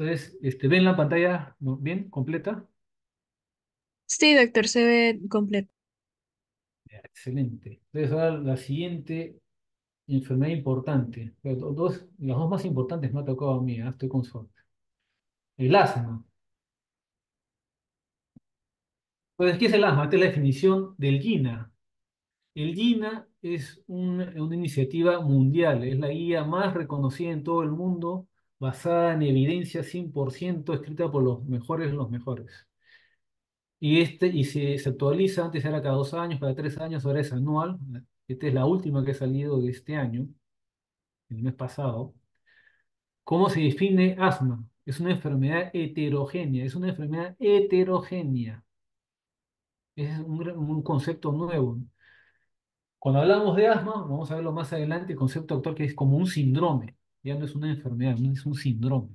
Entonces, este, ¿ven la pantalla bien completa? Sí, doctor, se ve completo. Ya, Excelente. Entonces, ahora la siguiente enfermedad importante. Dos, las dos más importantes me ha tocado a mí, ¿ah? Estoy con suerte. El asma. Entonces, ¿qué es el asma? Esta es la definición del GINA. El GINA es un- una iniciativa mundial, es la guía más reconocida en todo el mundo, basada en evidencia 100%, escrita por los mejores de los mejores. Y, este, y se, se actualiza, antes era cada dos años, cada tres años, ahora es anual. Esta es la última que ha salido de este año, el mes pasado. ¿Cómo se define asma? Es una enfermedad heterogénea, es una enfermedad heterogénea. Es un, un concepto nuevo. Cuando hablamos de asma, vamos a verlo más adelante, el concepto actual que es como un síndrome. Ya no es una enfermedad, no es un síndrome.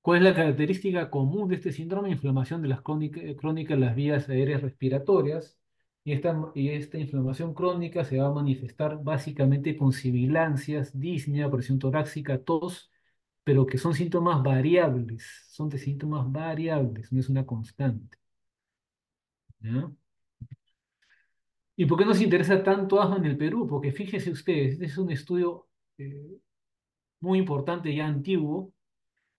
¿Cuál es la característica común de este síndrome? Inflamación de las crónica- crónicas de las vías aéreas respiratorias. Y esta, y esta inflamación crónica se va a manifestar básicamente con sibilancias, disnea, presión torácica, tos, pero que son síntomas variables. Son de síntomas variables, no es una constante. ¿Y por qué nos interesa tanto asma en el Perú? Porque fíjense ustedes, este es un estudio eh, muy importante, ya antiguo,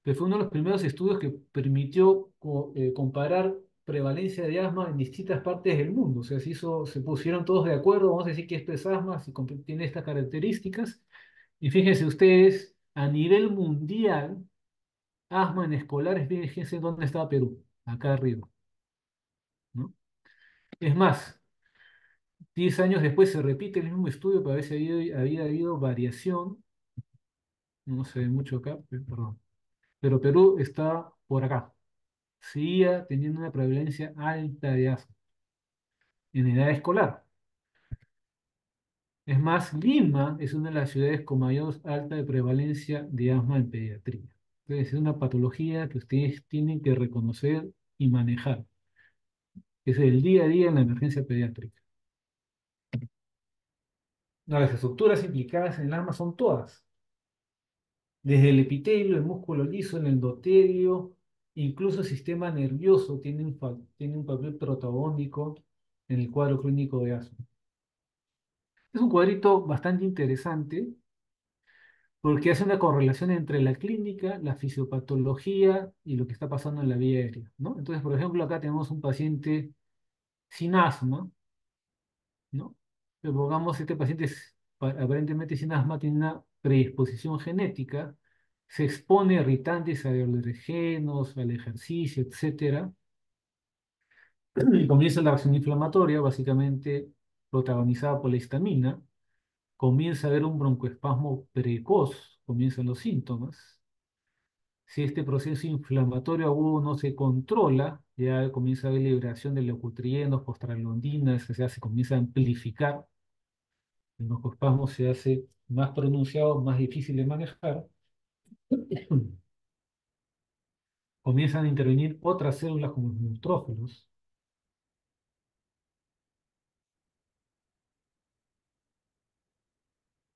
pero fue uno de los primeros estudios que permitió co- eh, comparar prevalencia de asma en distintas partes del mundo. O sea, se hizo, se pusieron todos de acuerdo, vamos a decir que esto es asma, si tiene estas características. Y fíjense ustedes, a nivel mundial, asma en escolares, fíjense dónde está Perú, acá arriba, ¿no? Es más, 10 años después se repite el mismo estudio para ver si había, habido variación, no se ve mucho acá, perdón, pero Perú está por acá. seguía teniendo una prevalencia alta de asma en edad escolar. Es más, Lima es una de las ciudades con mayor alta de prevalencia de asma en pediatría. Entonces, es una patología que ustedes tienen que reconocer y manejar. Es el día a día en la emergencia pediátrica. Las estructuras implicadas en el asma son todas, desde el epitelio, el músculo liso, el endotelio, incluso el sistema nervioso tiene un, tiene un papel protagónico en el cuadro clínico de asma. Es un cuadrito bastante interesante porque hace una correlación entre la clínica, la fisiopatología y lo que está pasando en la vía aérea. Entonces, por ejemplo, acá tenemos un paciente sin asma, ¿no? Pero pongamos este paciente aparentemente sin asma tiene una predisposición genética, se expone a irritantes, a alergenos, al ejercicio, etcétera, y comienza la acción inflamatoria, básicamente protagonizada por la histamina, comienza a haber un broncoespasmo precoz, comienzan los síntomas. Si este proceso inflamatorio agudo no se controla, ya comienza a haber liberación de leucotrienos, prostaglandinas, o sea, se comienza a amplificar, el broncoespasmo se hace más pronunciado, más difícil de manejar. Comienzan a intervenir otras células como los neutrófilos.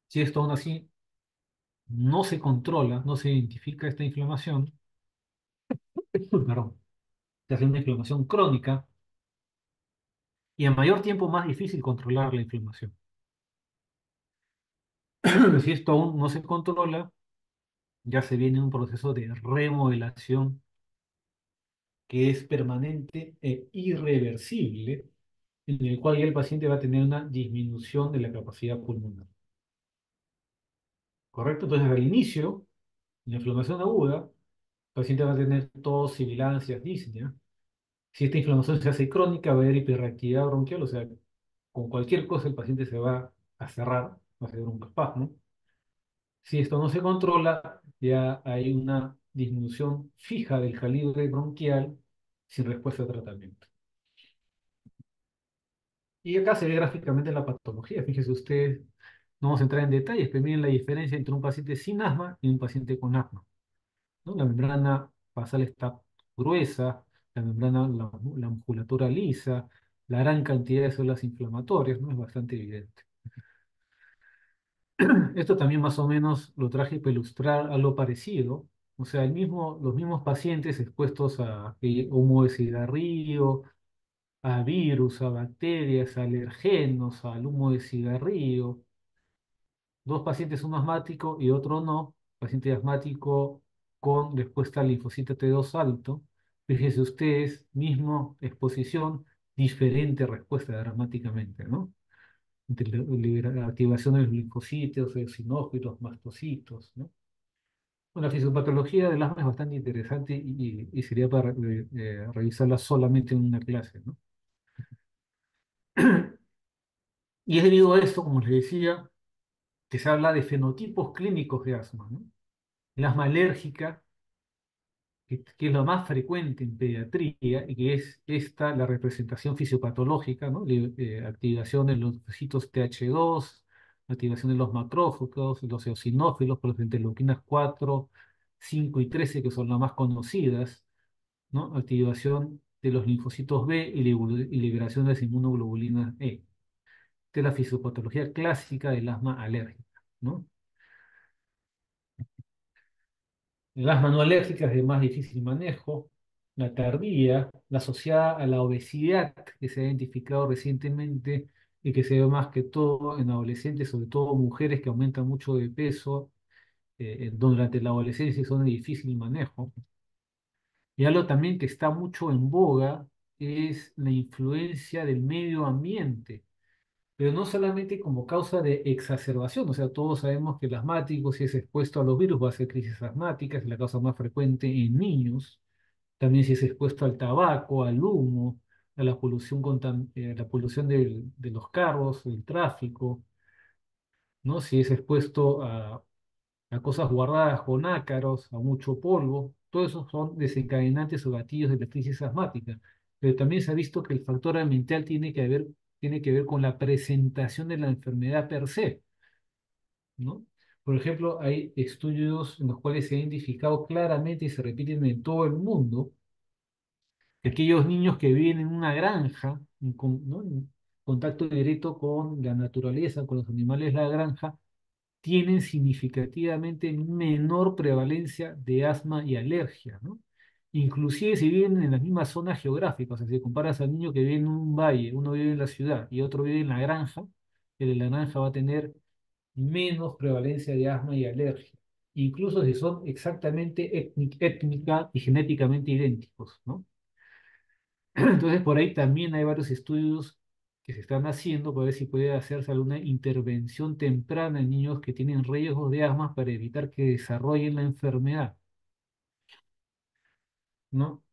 Si esto aún así no se controla, no se identifica esta inflamación, perdón, se hace una inflamación crónica y a mayor tiempo más difícil controlar la inflamación. Si esto aún no se controla, ya se viene un proceso de remodelación que es permanente e irreversible, en el cual ya el paciente va a tener una disminución de la capacidad pulmonar. ¿Correcto? Entonces, al inicio, la inflamación aguda, el paciente va a tener tos, sibilancias, disnea. Si esta inflamación se hace crónica, va a haber hiperreactividad bronquial, o sea, con cualquier cosa el paciente se va a cerrar, va a ser un espasmo. Si esto no se controla, ya hay una disminución fija del calibre bronquial sin respuesta a tratamiento. Y acá se ve gráficamente la patología. Fíjese usted, no vamos a entrar en detalles, pero miren la diferencia entre un paciente sin asma y un paciente con asma. ¿no? La membrana basal está gruesa, la membrana, la musculatura lisa, la gran cantidad de células inflamatorias, ¿no? Es bastante evidente. Esto también más o menos lo traje para ilustrar algo parecido, O sea, el mismo, los mismos pacientes expuestos a eh, humo de cigarrillo, a virus, a bacterias, a alergenos, al humo de cigarrillo. Dos pacientes, uno asmático y otro no. Paciente asmático con respuesta al linfocito T2 alto. Fíjense ustedes, mismo exposición, diferente respuesta dramáticamente, ¿no? Entre la activación de los linfocitos, eosinófilos, mastocitos, ¿no? Bueno, la fisiopatología del asma es bastante interesante y sería para eh, eh, revisarla solamente en una clase, ¿no? Y es debido a esto, como les decía, que se habla de fenotipos clínicos de asma, ¿no? El asma alérgica, que, es lo más frecuente en pediatría y que es esta la representación fisiopatológica, ¿no? Eh, activación de los linfocitos TH2, activación de los macrófagos, los eosinófilos por las interleuquinas 4, 5 y 13, que son las más conocidas, ¿no? Activación de los linfocitos B y liberación de las inmunoglobulinas E. Esta es la fisiopatología clásica del asma alérgica, ¿no? Alérgica es de más difícil manejo. La tardía, la asociada a la obesidad que se ha identificado recientemente y que se ve más que todo en adolescentes, sobre todo mujeres que aumentan mucho de peso eh, durante la adolescencia y son de difícil manejo. Y algo también que está mucho en boga es la influencia del medio ambiente pero no solamente como causa de exacerbación, o sea, todos sabemos que el asmático, si es expuesto a los virus, va a hacer crisis asmáticas, es la causa más frecuente en niños, también si es expuesto al tabaco, al humo, a la polución, eh, la polución del- de los carros, el tráfico, ¿no? Si es expuesto a, a cosas guardadas con ácaros, a mucho polvo, todos esos son desencadenantes o gatillos de la crisis asmática. Pero también se ha visto que el factor ambiental tiene que ver, tiene que ver con la presentación de la enfermedad per se, ¿no? Por ejemplo, hay estudios en los cuales se ha identificado claramente y se repiten en todo el mundo que aquellos niños que viven en una granja, en, en contacto directo con la naturaleza, con los animales de la granja, tienen significativamente menor prevalencia de asma y alergia, ¿no? Inclusive si viven en las mismas zonas geográficas, o sea, si comparas al niño que vive en un valle, uno vive en la ciudad y otro vive en la granja, el de la granja va a tener menos prevalencia de asma y alergia, incluso si son exactamente étni- étnica y genéticamente idénticos, ¿no? Entonces, por ahí también hay varios estudios que se están haciendo para ver si puede hacerse alguna intervención temprana en niños que tienen riesgos de asma para evitar que desarrollen la enfermedad, ¿no?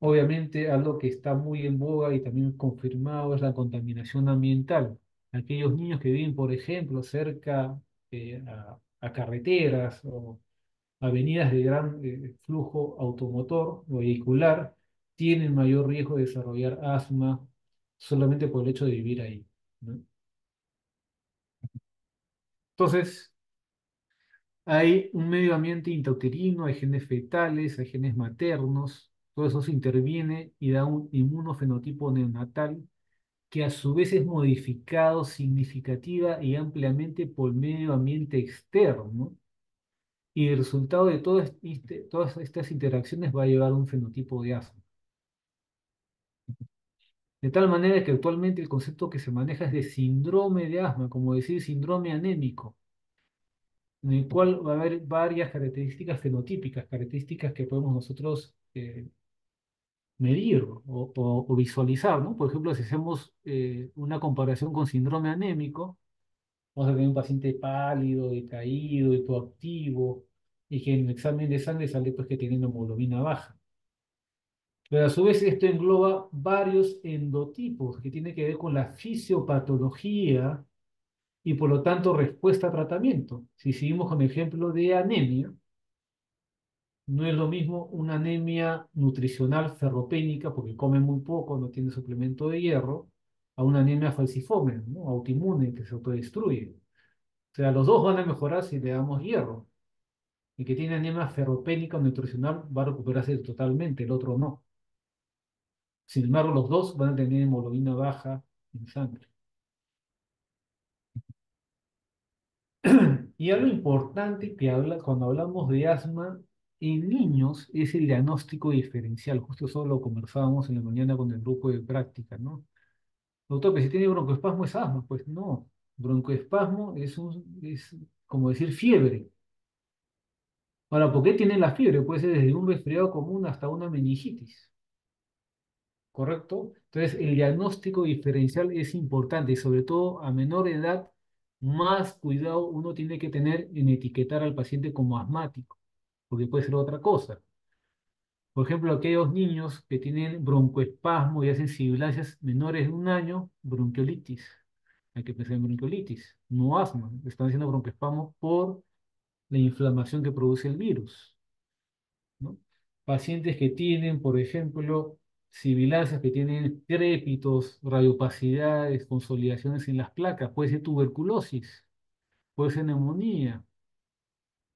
Obviamente, algo que está muy en boga y también confirmado es la contaminación ambiental. Aquellos niños que viven, por ejemplo, cerca eh, a, carreteras o avenidas de gran eh, flujo automotor o vehicular tienen mayor riesgo de desarrollar asma solamente por el hecho de vivir ahí. Entonces, hay un medio ambiente intrauterino, hay genes fetales, hay genes maternos, todo eso se interviene y da un inmunofenotipo neonatal que a su vez es modificado significativa y ampliamente por medio ambiente externo, y el resultado de todas, este- todas estas interacciones va a llevar a un fenotipo de asma. De tal manera que actualmente el concepto que se maneja es de síndrome de asma, como decir síndrome anémico, en el cual va a haber varias características fenotípicas, características que podemos nosotros eh, medir o, visualizar, ¿no? Por ejemplo, si hacemos eh, una comparación con síndrome anémico, vamos a tener un paciente pálido, decaído, hipoactivo, y que en el examen de sangre sale pues que tiene hemoglobina baja. Pero a su vez esto engloba varios endotipos que tienen que ver con la fisiopatología y por lo tanto respuesta a tratamiento. Si seguimos con el ejemplo de anemia, no es lo mismo una anemia nutricional ferropénica porque come muy poco, no tiene suplemento de hierro, a una anemia falciforme, ¿no? autoinmune que se autodestruye. O sea, los dos van a mejorar si le damos hierro. El que tiene anemia ferropénica o nutricional va a recuperarse totalmente, el otro no. Sin embargo, los dos van a tener hemoglobina baja en sangre. Y algo importante que habla, cuando hablamos de asma en niños es el diagnóstico diferencial. Justo eso lo conversábamos en la mañana con el grupo de práctica, ¿no? Doctor, que si tiene broncoespasmo es asma. Pues no, broncoespasmo es, un, es como decir fiebre. Ahora, ¿por qué tiene la fiebre? Puede ser desde un resfriado común hasta una meningitis. ¿Correcto? Entonces, el diagnóstico diferencial es importante y sobre todo a menor edad, más cuidado uno tiene que tener en etiquetar al paciente como asmático, porque puede ser otra cosa. Por ejemplo, aquellos niños que tienen broncoespasmo y hacen sibilancias menores de un año, bronquiolitis. Hay que pensar en bronquiolitis, no asma. Están haciendo broncoespasmo por la inflamación que produce el virus. Pacientes que tienen, por ejemplo, sibilancias, que tienen trépitos, radiopacidades, consolidaciones en las placas, puede ser tuberculosis, puede ser neumonía,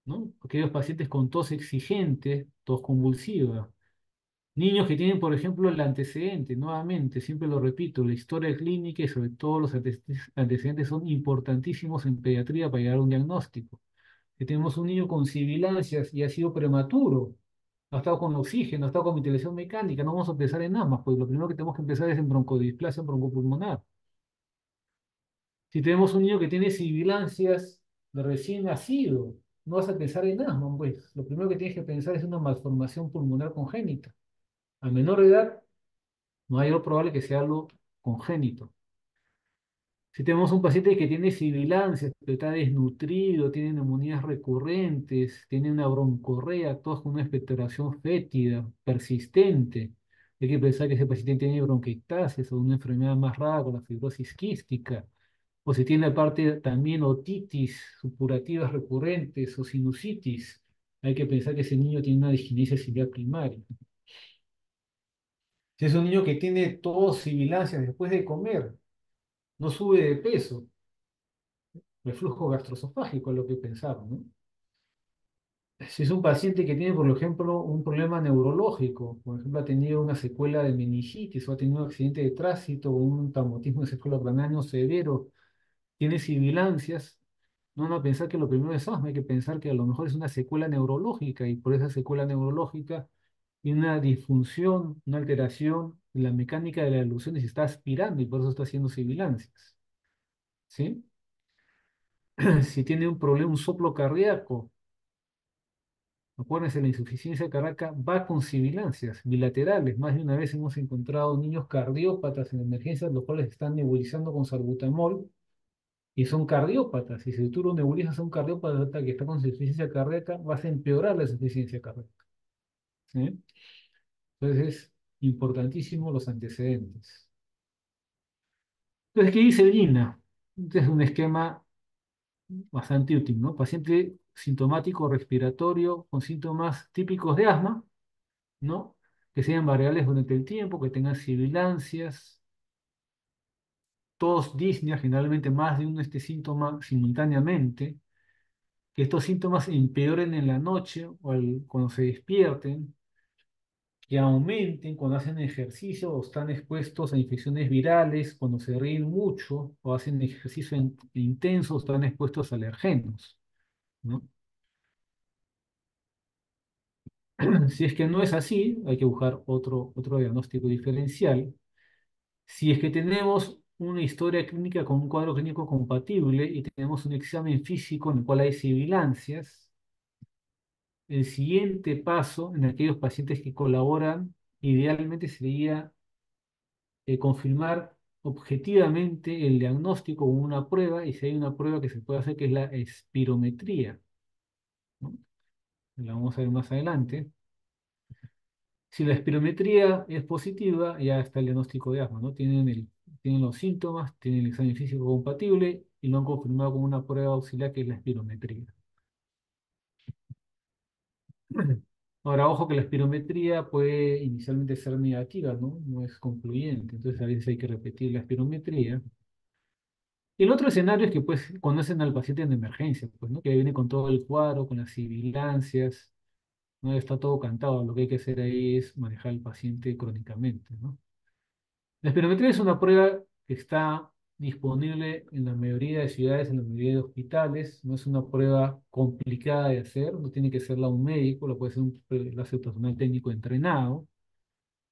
¿no? Aquellos pacientes con tos exigente, tos convulsiva. Niños que tienen, por ejemplo, el antecedente, nuevamente, siempre lo repito, la historia clínica y sobre todo los antecedentes son importantísimos en pediatría para llegar a un diagnóstico que tenemos un niño con sibilancias y ha sido prematuro, ha estado con oxígeno, ha estado con ventilación mecánica, no vamos a empezar en asma, pues lo primero que tenemos que empezar es en broncodisplasia broncopulmonar. Si tenemos un niño que tiene sibilancias de recién nacido, no vas a pensar en asma, pues lo primero que tienes que pensar es una malformación pulmonar congénita. A menor edad, no hay algo probable que sea algo congénito. Si tenemos un paciente que tiene sibilancias, que está desnutrido, tiene neumonías recurrentes, tiene una broncorrea, todos con una expectoración fétida, persistente, hay que pensar que ese paciente tiene bronquiectasis o una enfermedad más rara con la fibrosis quística, o si tiene aparte también otitis supurativas recurrentes o sinusitis, hay que pensar que ese niño tiene una disquinesia ciliar primaria. Si es un niño que tiene tos, sibilancias después de comer, no sube de peso. Reflujo gastroesofágico es lo que pensaron, ¿no? Si es un paciente que tiene, por ejemplo, un problema neurológico, por ejemplo, ha tenido una secuela de meningitis o ha tenido un accidente de tránsito o un traumatismo encefalocraniano severo, tiene sibilancias, no van a pensar que lo primero es asma, hay que pensar que a lo mejor es una secuela neurológica y por esa secuela neurológica y una disfunción, una alteración la mecánica de la elusión y se está aspirando y por eso está haciendo sibilancias. ¿Sí? Si tiene un problema, un soplo cardíaco, acuérdense, la insuficiencia cardíaca va con sibilancias bilaterales. Más de una vez hemos encontrado niños cardiópatas en emergencias, los cuales están nebulizando con salbutamol y son cardiópatas. Y si tú lo nebulizas a un cardiópata que está con insuficiencia cardíaca, vas a empeorar la insuficiencia cardíaca. Entonces es importantísimo los antecedentes. Entonces, ¿qué dice el GINA? Este es un esquema bastante útil, ¿no? Paciente sintomático respiratorio con síntomas típicos de asma, ¿no? Que sean variables durante el tiempo, que tengan sibilancias, tos, disnea, generalmente más de uno este síntoma simultáneamente, que estos síntomas empeoren en la noche o cuando se despierten, que aumenten cuando hacen ejercicio o están expuestos a infecciones virales, cuando se ríen mucho o hacen ejercicio intenso, están expuestos a alergenos. ¿no? Si es que no es así, hay que buscar otro, otro diagnóstico diferencial. Si es que tenemos una historia clínica con un cuadro clínico compatible y tenemos un examen físico en el cual hay sibilancias, el siguiente paso en aquellos pacientes que colaboran, idealmente sería eh, confirmar objetivamente el diagnóstico con una prueba, y si hay una prueba que se puede hacer, que es la espirometría. La vamos a ver más adelante. Si la espirometría es positiva, ya está el diagnóstico de asma, ¿no? Tienen, los síntomas, tienen el examen físico compatible y lo han confirmado con una prueba auxiliar que es la espirometría. Ahora, ojo que la espirometría puede inicialmente ser negativa, ¿no? No es concluyente, entonces a veces hay que repetir la espirometría. El otro escenario es que pues conocen al paciente en emergencia, pues, ¿no? Que viene con todo el cuadro, con las sibilancias, ¿no? Está todo cantado, lo que hay que hacer ahí es manejar al paciente crónicamente, ¿no? La espirometría es una prueba que está disponible en la mayoría de ciudades, en la mayoría de hospitales. No es una prueba complicada de hacer, no tiene que serla un médico, lo puede ser un, lo personal técnico entrenado.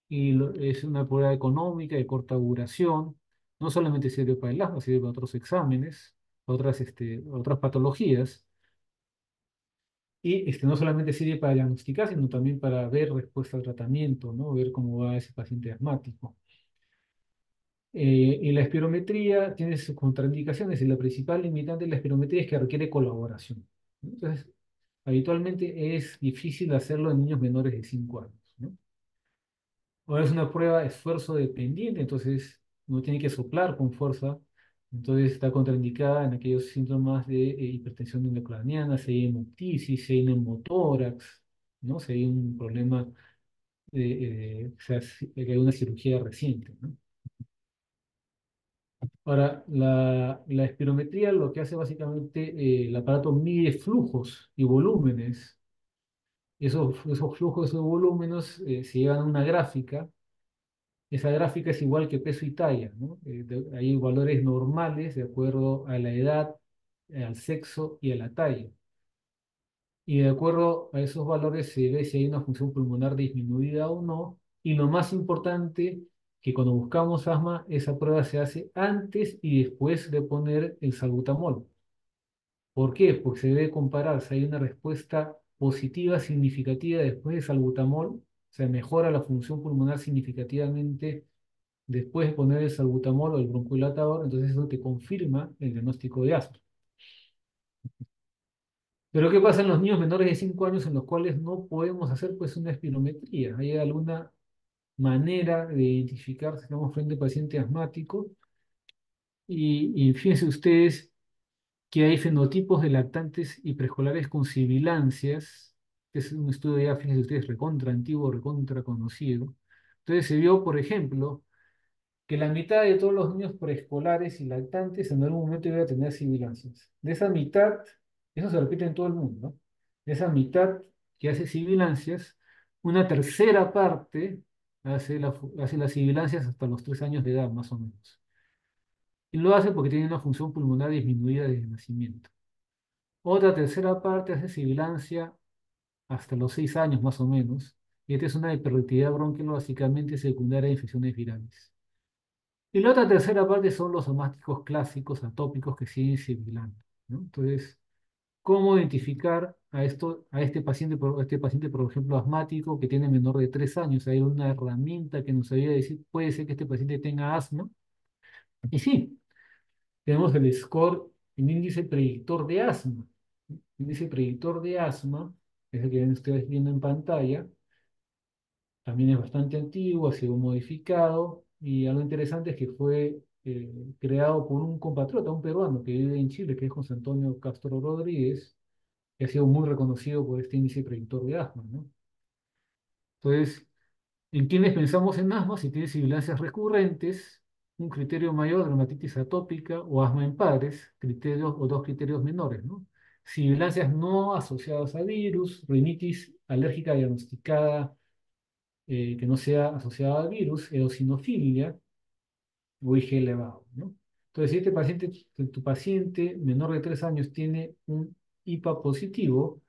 Y lo- es una prueba económica de corta duración. No solamente sirve para el asma, sirve para otros exámenes, otras, este, otras patologías. Y este, no solamente sirve para diagnosticar, sino también para ver respuesta al tratamiento, ¿no? Ver cómo va ese paciente asmático. Eh, y la espirometría tiene sus contraindicaciones y la principal limitante de la espirometría es que requiere colaboración. ¿no? Entonces, habitualmente es difícil hacerlo en niños menores de 5 años, ¿no? Ahora es una prueba esfuerzo dependiente, entonces uno tiene que soplar con fuerza, entonces está contraindicada en aquellos síntomas de eh, hipertensión intracraniana, si hay hemoptisis, si hay neumotórax, ¿no? Si hay un problema, eh, o sea, si hay una cirugía reciente, ¿no? Ahora, la, la espirometría lo que hace básicamente, eh, el aparato mide flujos y volúmenes. Esos, esos flujos y volúmenes eh, se llevan a una gráfica. Esa gráfica es igual que peso y talla, ¿no? Eh, de- hay valores normales de acuerdo a la edad, al sexo y a la talla. Y de acuerdo a esos valores se ve si hay una función pulmonar disminuida o no. Y lo más importante, que cuando buscamos asma, esa prueba se hace antes y después de poner el salbutamol. ¿Por qué? Porque se debe comparar si hay una respuesta positiva significativa después de salbutamol, o sea, mejora la función pulmonar significativamente después de poner el salbutamol o el broncodilatador, entonces eso te confirma el diagnóstico de asma. Pero ¿qué pasa en los niños menores de 5 años en los cuales no podemos hacer pues una espirometría? ¿Hay alguna manera de identificar si estamos frente a paciente asmático? Y, y fíjense ustedes que hay fenotipos de lactantes y preescolares con sibilancias, que es un estudio ya, fíjense ustedes, recontra antiguo, recontra conocido. Entonces se vio, por ejemplo, que la mitad de todos los niños preescolares y lactantes en algún momento iban a tener sibilancias. De esa mitad, eso se repite en todo el mundo, ¿no? De esa mitad que hace sibilancias, una tercera parte hace, hace las sibilancias hasta los tres años de edad, más o menos. Y lo hace porque tiene una función pulmonar disminuida desde el nacimiento. Otra tercera parte hace sibilancia hasta los seis años, más o menos. Y esta es una hiperactividad bronquial básicamente secundaria a infecciones virales. Y la otra tercera parte son los asmáticos clásicos atópicos que siguen sibilando, ¿no? Entonces, ¿cómo identificar a, esto, a este paciente, este paciente, por ejemplo, asmático que tiene menor de 3 años? Hay una herramienta que nos ayuda a decir, puede ser que este paciente tenga asma. Y sí, tenemos el score, el índice predictor de asma. Índice predictor de asma, es el que ven ustedes viendo en pantalla, también es bastante antiguo, ha sido modificado y algo interesante es que fue eh, creado por un compatriota, un peruano que vive en Chile, que es José Antonio Castro Rodríguez, que ha sido muy reconocido por este índice predictor de asma, ¿no? Entonces, en quienes pensamos en asma, si tiene sibilancias recurrentes, un criterio mayor, dermatitis atópica o asma en padres, criterios o dos criterios menores, ¿no? Sibilancias no asociadas a virus, rinitis alérgica diagnosticada eh, que no sea asociada al virus, eosinofilia o IG elevado. Entonces, si este paciente, tu paciente menor de 3 años tiene un IPA positivo,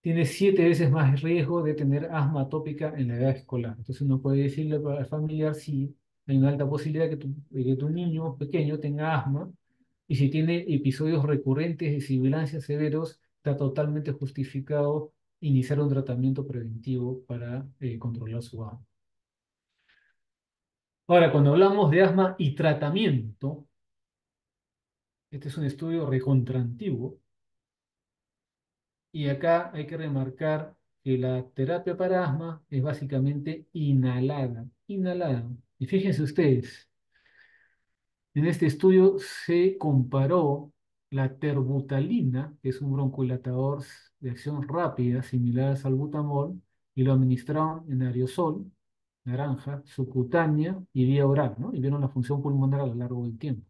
tiene siete veces más riesgo de tener asma atópica en la edad escolar. Entonces uno puede decirle al familiar si hay una alta posibilidad que tu, que tu niño pequeño tenga asma y si tiene episodios recurrentes de sibilancias severos, está totalmente justificado iniciar un tratamiento preventivo para eh, controlar su asma. Ahora, cuando hablamos de asma y tratamiento, este es un estudio recontraantiguo, y acá hay que remarcar que la terapia para asma es básicamente inhalada, inhalada. Y fíjense ustedes, en este estudio se comparó la terbutalina, que es un broncodilatador de acción rápida, similar al salbutamol, y lo administraron en aerosol, naranja, subcutánea y vía oral, ¿no? Y vieron la función pulmonar a lo largo del tiempo.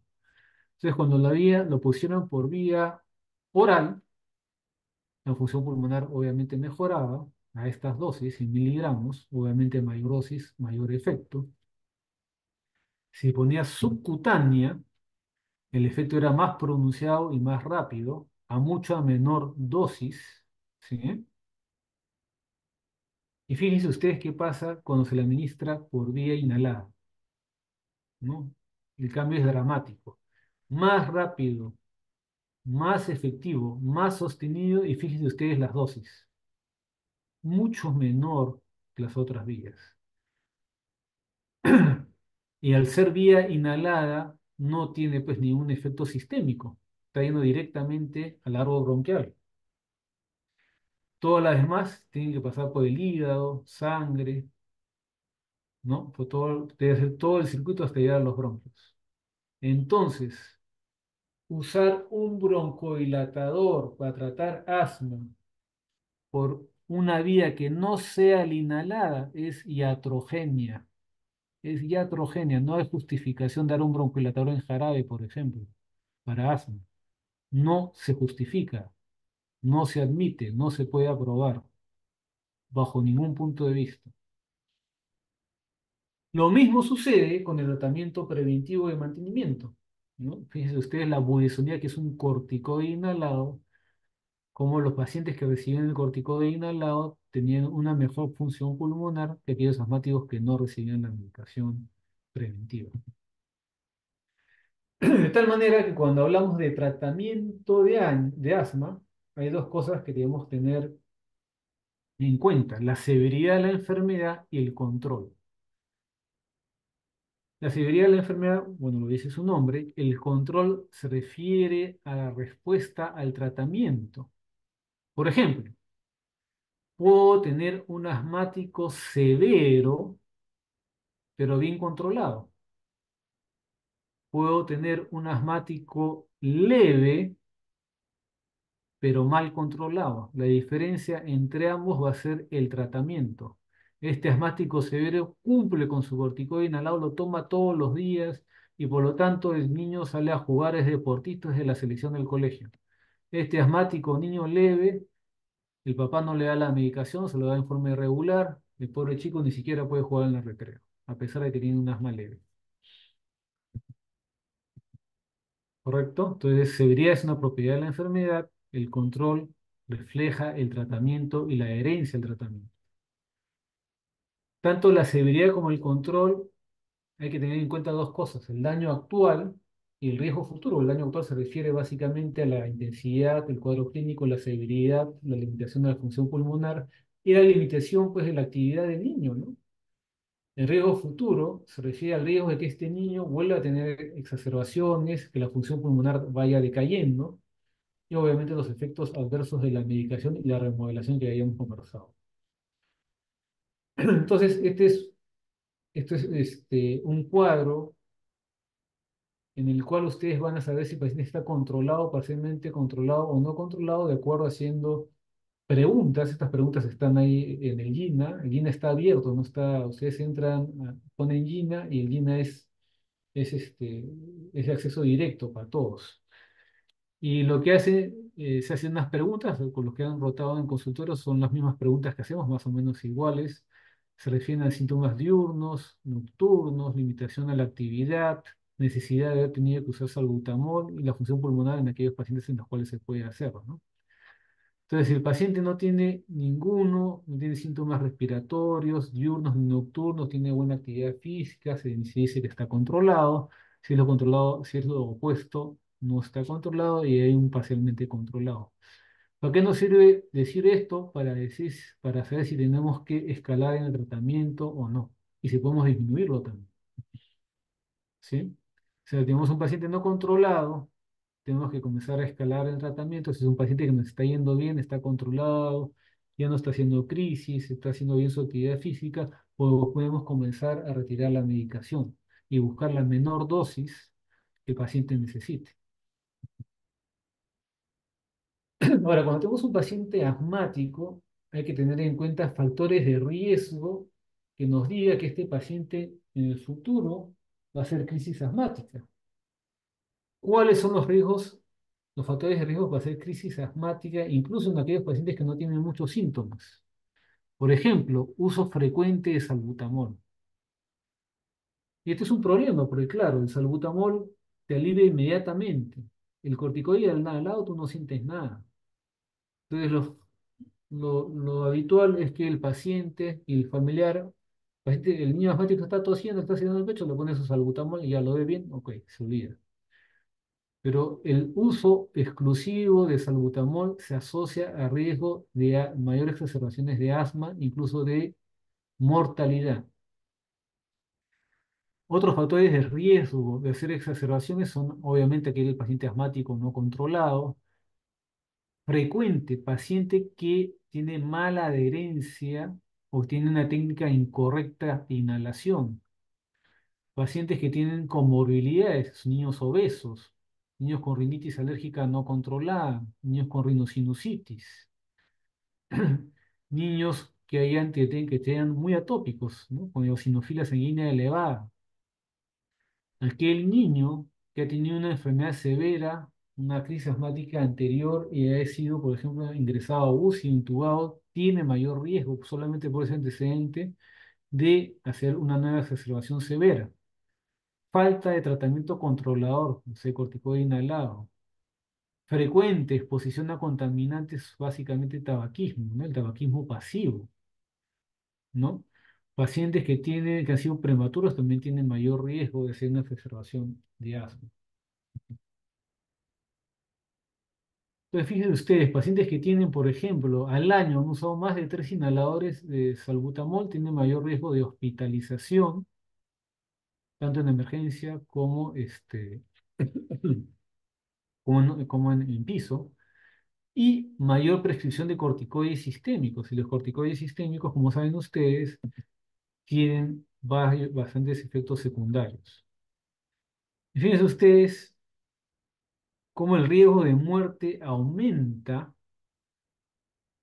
Entonces, cuando la vía lo pusieron por vía oral, la función pulmonar obviamente mejoraba a estas dosis, en miligramos, obviamente mayor dosis, mayor efecto. Si ponía subcutánea, El efecto era más pronunciado y más rápido, a mucha menor dosis, ¿sí? Y fíjense ustedes qué pasa cuando se le administra por vía inhalada, ¿no? El cambio es dramático. Más rápido, más efectivo, más sostenido y fíjense ustedes las dosis. Mucho menor que las otras vías. Y al ser vía inhalada, no tiene pues ningún efecto sistémico. Está directamente al árbol bronquial. Todas las demás tienen que pasar por el hígado, sangre, ¿no? Por todo, debe hacer todo el circuito hasta llegar a los bronquios. Entonces, usar un broncodilatador para tratar asma por una vía que no sea la inhalada es iatrogenia. Es iatrogenia, no hay justificación dar un broncodilatador en jarabe, por ejemplo, para asma. No se justifica, no se admite, no se puede aprobar bajo ningún punto de vista. Lo mismo sucede con el tratamiento preventivo de mantenimiento. Fíjense ustedes la budesonida, que es un corticoide inhalado, como los pacientes que reciben el corticoide inhalado tenían una mejor función pulmonar que aquellos asmáticos que no recibían la medicación preventiva. De tal manera que cuando hablamos de tratamiento de, de asma, hay dos cosas que debemos tener en cuenta, la severidad de la enfermedad y el control. La severidad de la enfermedad, bueno, lo dice su nombre, el control se refiere a la respuesta al tratamiento. Por ejemplo, puedo tener un asmático severo, pero bien controlado. Puedo tener un asmático leve, pero mal controlado. La diferencia entre ambos va a ser el tratamiento. Este asmático severo cumple con su corticoide inhalado, lo toma todos los días y por lo tanto el niño sale a jugar, es deportista, es de la selección del colegio. Este asmático niño leve, el papá no le da la medicación, se lo da en forma irregular, el pobre chico ni siquiera puede jugar en el recreo, a pesar de que tiene un asma leve. ¿Correcto? Entonces, severidad es una propiedad de la enfermedad, el control refleja el tratamiento y la herencia del tratamiento. Tanto la severidad como el control hay que tener en cuenta dos cosas, el daño actual y el riesgo futuro. El daño actual se refiere básicamente a la intensidad, el cuadro clínico, la severidad, la limitación de la función pulmonar y la limitación pues, de la actividad del niño. El riesgo futuro se refiere al riesgo de que este niño vuelva a tener exacerbaciones, que la función pulmonar vaya decayendo y obviamente los efectos adversos de la medicación y la remodelación que hayamos conversado. Entonces, este es, esto es este, un cuadro en el cual ustedes van a saber si el paciente está controlado, parcialmente controlado o no controlado, de acuerdo haciendo preguntas. Estas preguntas están ahí en el GINA. El GINA está abierto, no está, ustedes entran, ponen GINA y el GINA es, es, este, es acceso directo para todos. Y lo que hace, eh, se hacen unas preguntas, con los que han rotado en consultorios son las mismas preguntas que hacemos, más o menos iguales. Se refieren a síntomas diurnos, nocturnos, limitación a la actividad, necesidad de haber tenido que usar salbutamol y la función pulmonar en aquellos pacientes en los cuales se puede hacerlo. Entonces, si el paciente no tiene ninguno, no tiene síntomas respiratorios, diurnos ni nocturnos, tiene buena actividad física, se dice que está controlado. Si es lo controlado, si es lo opuesto, no está controlado y hay un parcialmente controlado. ¿Para qué nos sirve decir esto? Para, decir, para saber si tenemos que escalar en el tratamiento o no. Y si podemos disminuirlo también. ¿Sí? Tenemos un paciente no controlado, tenemos que comenzar a escalar el tratamiento. Si es un paciente que nos está yendo bien, está controlado, ya no está haciendo crisis, está haciendo bien su actividad física, pues podemos comenzar a retirar la medicación y buscar la menor dosis que el paciente necesite. Ahora, cuando tenemos un paciente asmático, hay que tener en cuenta factores de riesgo que nos diga que este paciente en el futuro va a ser crisis asmática. ¿Cuáles son los riesgos, los factores de riesgo para hacer crisis asmática, incluso en aquellos pacientes que no tienen muchos síntomas? Por ejemplo, uso frecuente de salbutamol. Y este es un problema, porque claro, el salbutamol te alivia inmediatamente. El corticoide al lado tú no sientes nada. Entonces, lo, lo, habitual es que el paciente y el familiar, paciente- el niño asmático está tosiendo, está haciendo el pecho, le pone su salbutamol y ya lo ve bien, ok, se olvida. Pero el uso exclusivo de salbutamol se asocia a riesgo de mayores exacerbaciones de asma, incluso de mortalidad. Otros factores de riesgo de hacer exacerbaciones son obviamente aquel paciente asmático no controlado, frecuente, paciente que tiene mala adherencia o tiene una técnica incorrecta de inhalación, pacientes que tienen comorbilidades, niños obesos, niños con rinitis alérgica no controlada, niños con rinosinusitis, niños que, hayan, que, que sean muy atópicos, ¿no? con eosinofilia sanguínea elevada, aquel niño que ha tenido una enfermedad severa, una crisis asmática anterior y ha sido, por ejemplo, ingresado a UCI, intubado, tiene mayor riesgo solamente por ese antecedente de hacer una nueva exacerbación severa. Falta de tratamiento controlador, o corticoide inhalado. Frecuente exposición a contaminantes, básicamente tabaquismo, ¿no? El tabaquismo pasivo, ¿no? Pacientes que tienen, que han sido prematuros también tienen mayor riesgo de hacer una exacerbación de asma. Entonces, fíjense ustedes, pacientes que tienen, por ejemplo, al año han usado más de tres inhaladores de salbutamol tienen mayor riesgo de hospitalización, tanto en emergencia como, este, como en, como piso, y mayor prescripción de corticoides sistémicos. Y los corticoides sistémicos, como saben ustedes, tienen ba- bastantes efectos secundarios. Y fíjense ustedes cómo el riesgo de muerte aumenta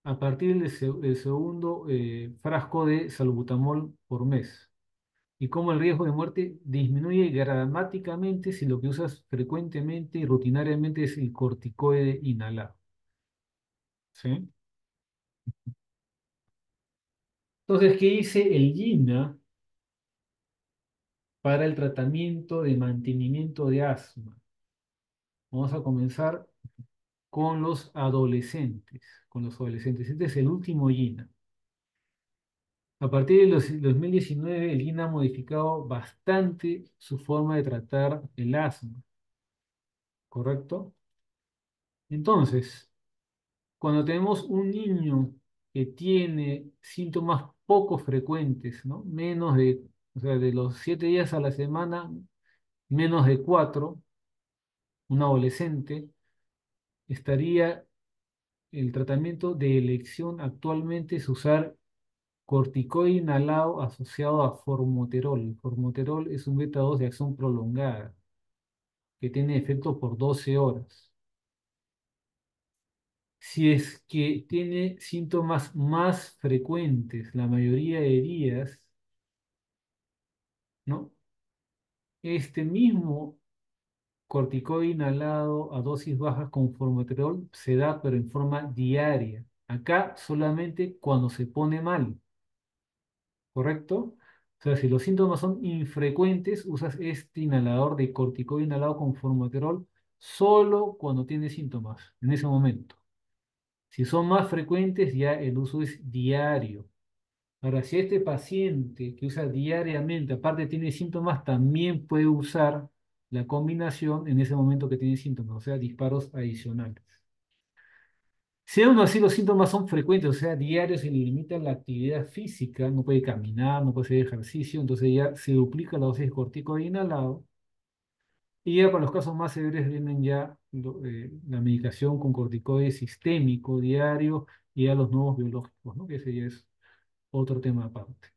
a partir del, se- del segundo eh, frasco de salbutamol por mes. Y cómo el riesgo de muerte disminuye dramáticamente si lo que usas frecuentemente y rutinariamente es el corticoide inhalado. ¿Sí? Entonces, ¿qué dice el GINA para el tratamiento de mantenimiento de asma? Vamos a comenzar con los adolescentes. Con los adolescentes. Este es el último GINA. A partir de los 2019, el INA ha modificado bastante su forma de tratar el asma, ¿correcto? Entonces, cuando tenemos un niño que tiene síntomas poco frecuentes, ¿no? Menos de, o sea, de los siete días a la semana, menos de cuatro, un adolescente, estaría el tratamiento de elección actualmente es usar corticoide inhalado asociado a formoterol. Formoterol es un beta 2 de acción prolongada que tiene efecto por 12 horas. Si es que tiene síntomas más frecuentes, la mayoría de días, ¿no? Este mismo corticoide inhalado a dosis bajas con formoterol se da, pero en forma diaria. Acá solamente cuando se pone mal. ¿correcto? O sea, si los síntomas son infrecuentes, usas este inhalador de corticoide inhalado con formoterol solo cuando tiene síntomas, en ese momento. Si son más frecuentes, ya el uso es diario. Ahora, si este paciente que usa diariamente, aparte tiene síntomas, también puede usar la combinación en ese momento que tiene síntomas, o sea, disparos adicionales. Si aún así los síntomas son frecuentes, o sea, diarios, se le limita la actividad física, no puede caminar, no puede hacer ejercicio, entonces ya se duplica la dosis de corticoide inhalado. Y ya para los casos más severos vienen ya eh, la medicación con corticoide sistémico diario y ya los nuevos biológicos, ¿no? Que ese ya es otro tema aparte.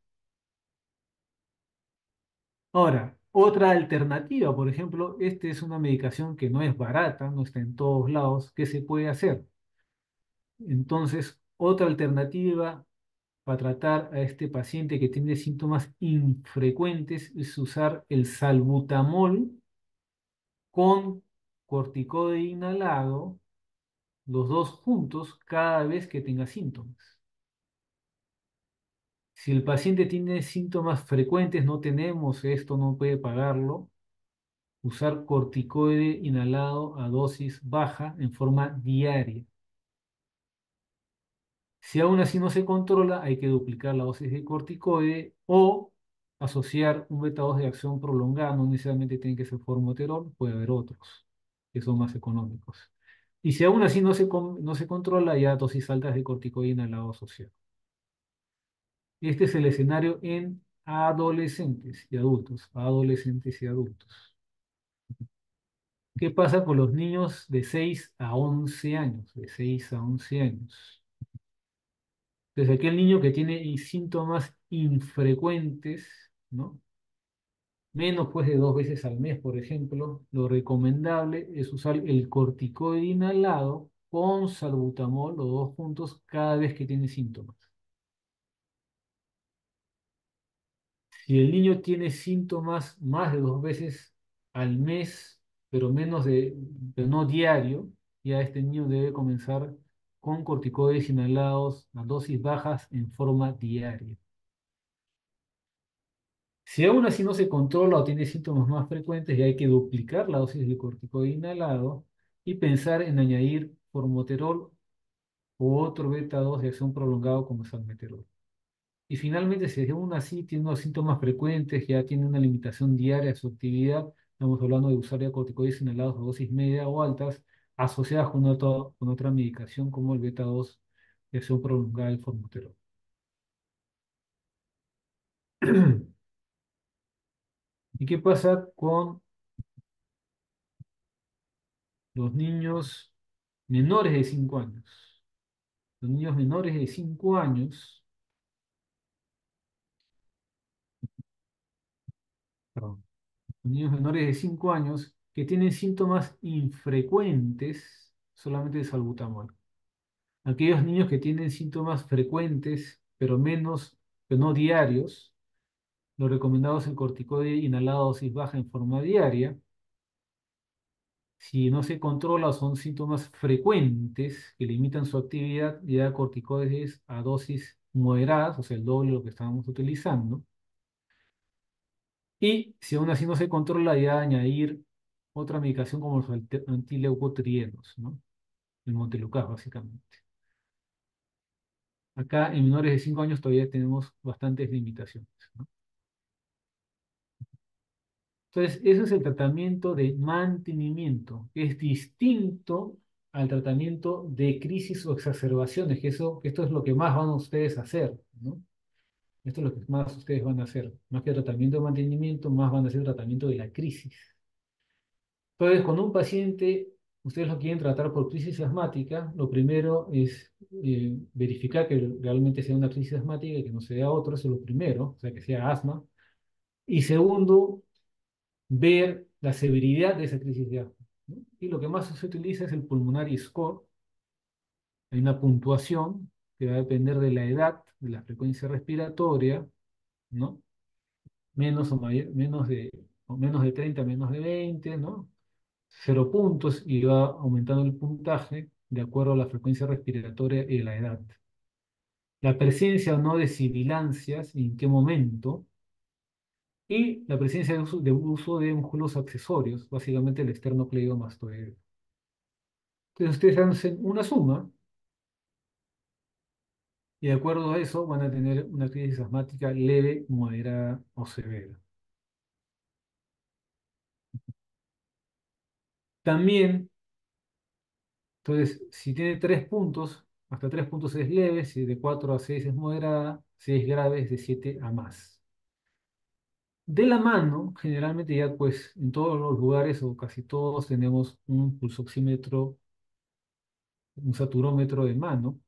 Ahora, otra alternativa, por ejemplo, esta es una medicación que no es barata, no está en todos lados, ¿qué se puede hacer? Entonces, otra alternativa para tratar a este paciente que tiene síntomas infrecuentes es usar el salbutamol con corticoide inhalado, los dos juntos, cada vez que tenga síntomas. Si el paciente tiene síntomas frecuentes, no tenemos esto, no puede pagarlo, usar corticoide inhalado a dosis baja en forma diaria. Si aún así no se controla, hay que duplicar la dosis de corticoide o asociar un beta 2 de acción prolongada. No necesariamente tiene que ser formoterol, puede haber otros que son más económicos. Y si aún así no se, no se controla, ya dosis altas de corticoide inhalado asociado. Este es el escenario en adolescentes y adultos. Adolescentes y adultos. ¿Qué pasa con los niños de 6 a 11 años? De 6 a 11 años. Entonces, aquel niño que tiene síntomas infrecuentes, ¿no? Menos pues de dos veces al mes, por ejemplo, lo recomendable es usar el corticoide inhalado con salbutamol, los dos juntos, cada vez que tiene síntomas. Si el niño tiene síntomas más de dos veces al mes, pero menos de, pero no diario, ya este niño debe comenzar con corticoides inhalados a dosis bajas en forma diaria. Si aún así no se controla o tiene síntomas más frecuentes, ya hay que duplicar la dosis de corticoide inhalado y pensar en añadir formoterol o otro beta 2 de acción prolongado como salmeterol. Y finalmente, si aún así tiene unos síntomas frecuentes, ya tiene una limitación diaria de su actividad, estamos hablando de usar corticoides inhalados a dosis media o altas, asociadas con, con otra medicación como el beta 2 de acción prolongada del formoterol. ¿Y qué pasa con los niños menores de 5 años? Los niños menores de 5 años, perdón, niños menores de 5 años que tienen síntomas infrecuentes solamente de salbutamol. Aquellos niños que tienen síntomas frecuentes, pero menos, pero no diarios, lo recomendado es el corticoide inhalado a dosis baja en forma diaria. Si no se controla son síntomas frecuentes que limitan su actividad, ya corticoides a dosis moderadas, o sea, el doble de lo que estábamos utilizando. Y si aún así no se controla, ya añadir otra medicación como los antileucotrienos, ¿no? El montelukast, básicamente. Acá en menores de 5 años todavía tenemos bastantes limitaciones, ¿no? Entonces, ese es el tratamiento de mantenimiento, que es distinto al tratamiento de crisis o exacerbaciones, que eso, esto es lo que más van ustedes a hacer, ¿no? Esto es lo que más ustedes van a hacer. Más que tratamiento de mantenimiento, más van a hacer tratamiento de la crisis. Entonces, cuando un paciente, ustedes lo quieren tratar por crisis asmática, lo primero es eh, verificar que realmente sea una crisis asmática y que no sea otro, eso es lo primero, o sea, que sea asma. Y segundo, ver la severidad de esa crisis de asma. Y lo que más se utiliza es el pulmonary score. Hay una puntuación va a depender de la edad, de la frecuencia respiratoria, ¿no? Menos o menos de, menos de 30, menos de 20, ¿no? Cero puntos y va aumentando el puntaje de acuerdo a la frecuencia respiratoria y la edad. La presencia o no de sibilancias, en qué momento, y la presencia de uso de, uso músculos accesorios, básicamente el esternocleidomastoideo. Entonces ustedes hacen una suma y de acuerdo a eso van a tener una crisis asmática leve, moderada o severa. También, entonces, si tiene tres puntos, hasta tres puntos es leve, si de 4 a 6 es moderada, si es grave es de 7 a más. De la mano, generalmente ya pues en todos los lugares o casi todos tenemos un pulsoxímetro, un saturómetro de mano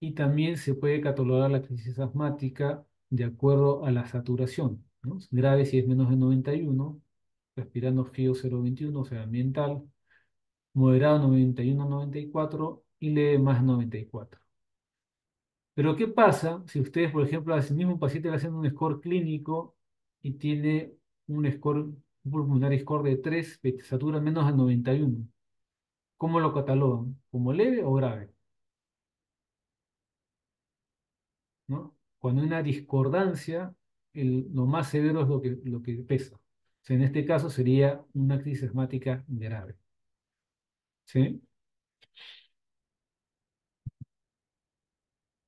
y también se puede catalogar la crisis asmática de acuerdo a la saturación. Grave si es menos de 91, respirando FIO 021, o sea, ambiental, moderado 91-94 y leve más 94. Pero ¿qué pasa si ustedes, por ejemplo, a ese mismo paciente le hacen un score clínico y tiene un score, un pulmonary score de 3, satura menos de 91. ¿Cómo lo catalogan? ¿Como leve o grave? Cuando hay una discordancia, lo más severo es lo que, lo que pesa. sea, en este caso sería una crisis asmática grave. ¿Sí?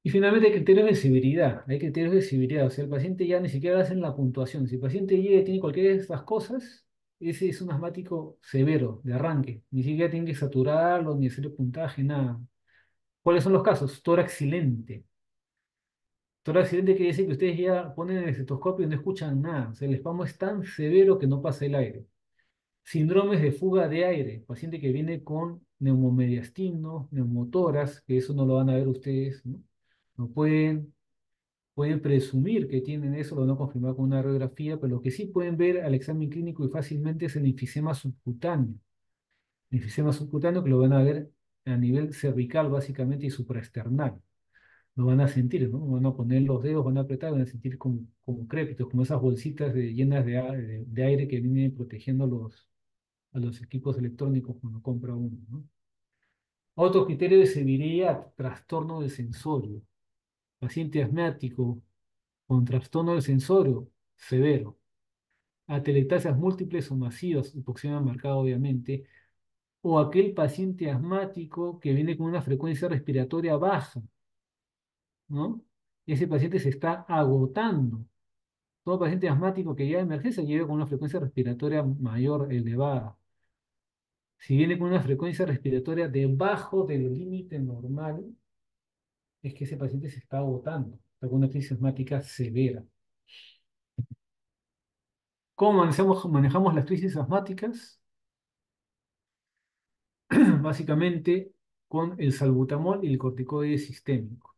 Y finalmente hay criterios de severidad. Hay criterios de severidad. O sea, el paciente ya ni siquiera hace la puntuación. Si el paciente llega tiene cualquiera de estas cosas, ese es un asmático severo, de arranque. Ni siquiera tiene que saturarlo, ni hacerle puntaje, nada. ¿Cuáles son los casos? Tórax silente. Tórax silente quiere decir que ustedes ya ponen el estetoscopio y no escuchan nada. O sea, el espasmo es tan severo que no pasa el aire. Síndromes de fuga de aire. Paciente que viene con neumomediastino, neumotoras, que eso no lo van a ver ustedes, ¿no? No pueden, pueden presumir que tienen eso, lo van a confirmar con una radiografía, pero lo que sí pueden ver al examen clínico y fácilmente es el enfisema subcutáneo. El enfisema subcutáneo que lo van a ver a nivel cervical básicamente y supraesternal. Lo van a sentir, ¿no? Van a poner los dedos, van a apretar, van a sentir como, como crépitos, como esas bolsitas de, llenas de, de, aire que vienen protegiendo los, a los equipos electrónicos cuando compra uno, ¿no? Otro criterio severidad, trastorno del sensorio paciente asmático con trastorno del sensorio severo, atelectasias múltiples o masivas, hipoxemia marcada obviamente, o aquel paciente asmático que viene con una frecuencia respiratoria baja, ¿no? Ese paciente se está agotando. Todo paciente asmático que llega a emergencia llega con una frecuencia respiratoria mayor, elevada. Si viene con una frecuencia respiratoria debajo del límite normal, es que ese paciente se está agotando, está con una crisis asmática severa. ¿Cómo manejamos, las crisis asmáticas? Básicamente con el salbutamol y el corticoide sistémico.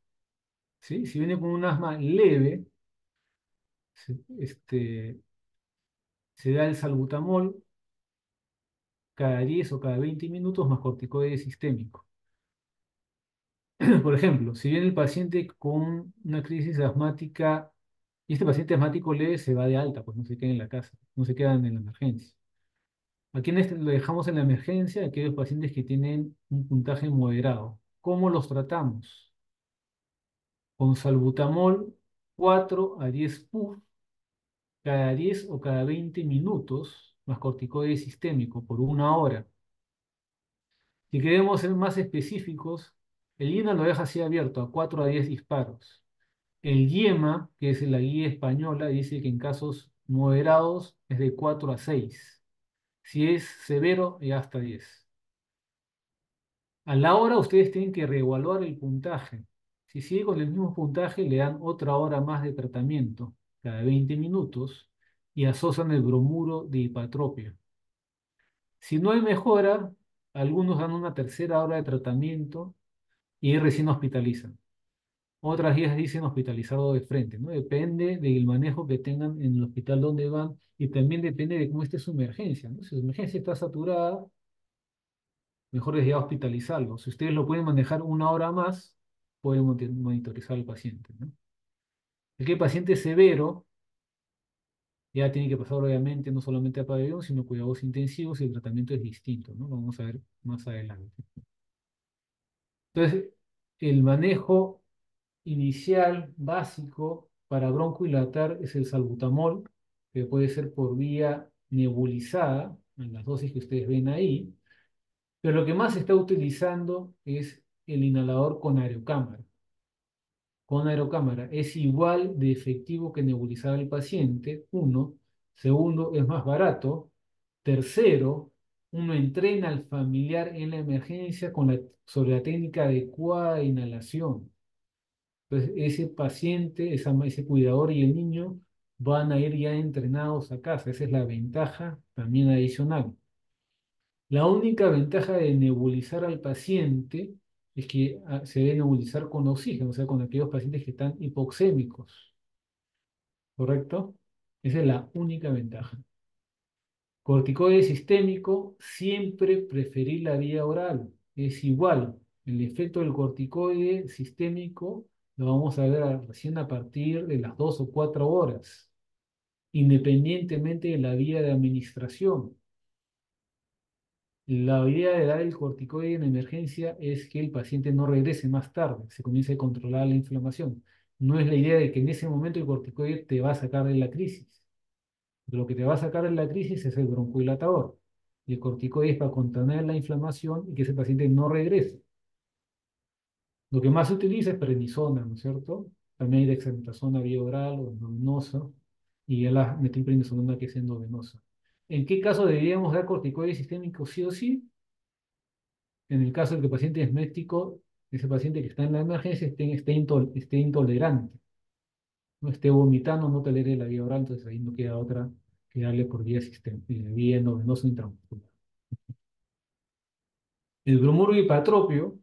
¿Sí? Si viene con un asma leve, se, este, se da el salbutamol cada 10 o cada 20 minutos más corticoide sistémico. Por ejemplo, si viene el paciente con una crisis asmática y este paciente asmático leve se va de alta, pues no se queda en la casa, no se quedan en la emergencia. ¿A quiénes lo dejamos en la emergencia? Aquellos pacientes que tienen un puntaje moderado. ¿Cómo los tratamos? Con salbutamol 4 a 10 puff cada 10 o cada 20 minutos, más corticoide sistémico por una hora. Si queremos ser más específicos, el INA lo deja así abierto, a 4 a 10 disparos. El IEMA, que es la guía española, dice que en casos moderados es de 4 a 6. Si es severo, ya hasta 10. A la hora ustedes tienen que reevaluar el puntaje. Si sigue con el mismo puntaje, le dan otra hora más de tratamiento, cada 20 minutos, y asocian el bromuro de hipatropia. Si no hay mejora, algunos dan una tercera hora de tratamiento y recién hospitalizan. Otras guías dicen hospitalizado de frente, ¿no? Depende del manejo que tengan en el hospital donde van y también depende de cómo esté su emergencia, ¿no? Si su emergencia está saturada, mejor es ya hospitalizarlo. Si ustedes lo pueden manejar una hora más, pueden monitorizar al paciente, ¿no? El que paciente severo ya tiene que pasar obviamente no solamente a pabellón, sino cuidados intensivos y el tratamiento es distinto, ¿no? Vamos a ver más adelante. Entonces, el manejo inicial básico para broncohilatar es el salbutamol, que puede ser por vía nebulizada, en las dosis que ustedes ven ahí, pero lo que más se está utilizando es el inhalador con aerocámara. Con aerocámara es igual de efectivo que nebulizar al paciente, uno. Segundo, es más barato. Tercero, uno entrena al familiar en la emergencia con la, sobre la técnica adecuada de inhalación. Entonces, ese paciente, ese cuidador y el niño van a ir ya entrenados a casa. Esa es la ventaja también adicional. La única ventaja de nebulizar al paciente es que ah, se debe nebulizar con oxígeno, o sea, con aquellos pacientes que están hipoxémicos. ¿Correcto? Esa es la única ventaja. Corticoide sistémico, siempre preferir la vía oral. Es igual, el efecto del corticoide sistémico lo vamos a ver recién a partir de las dos o cuatro horas, independientemente de la vía de administración. La idea de dar el corticoide en emergencia es que el paciente no regrese más tarde, se comience a controlar la inflamación. No es la idea de que en ese momento el corticoide te va a sacar de la crisis. Lo que te va a sacar de la crisis es el broncodilatador. Y el corticoide es para contener la inflamación y que ese paciente no regrese. Lo que más se utiliza es prednisona, ¿no es cierto? También hay dexametasona vía oral o endovenosa y la metilprednisolona que es endovenosa. ¿En qué caso deberíamos dar corticoides sistémicos sí o sí? En el caso de que el paciente es médico, ese paciente que está en la emergencia esté, esté, intol- esté intolerante, no esté vomitando, no tolere la vía oral, entonces ahí no queda otra que darle por vía, sistem- eh, vía endovenosa intramuscular. El bromuro hipatropio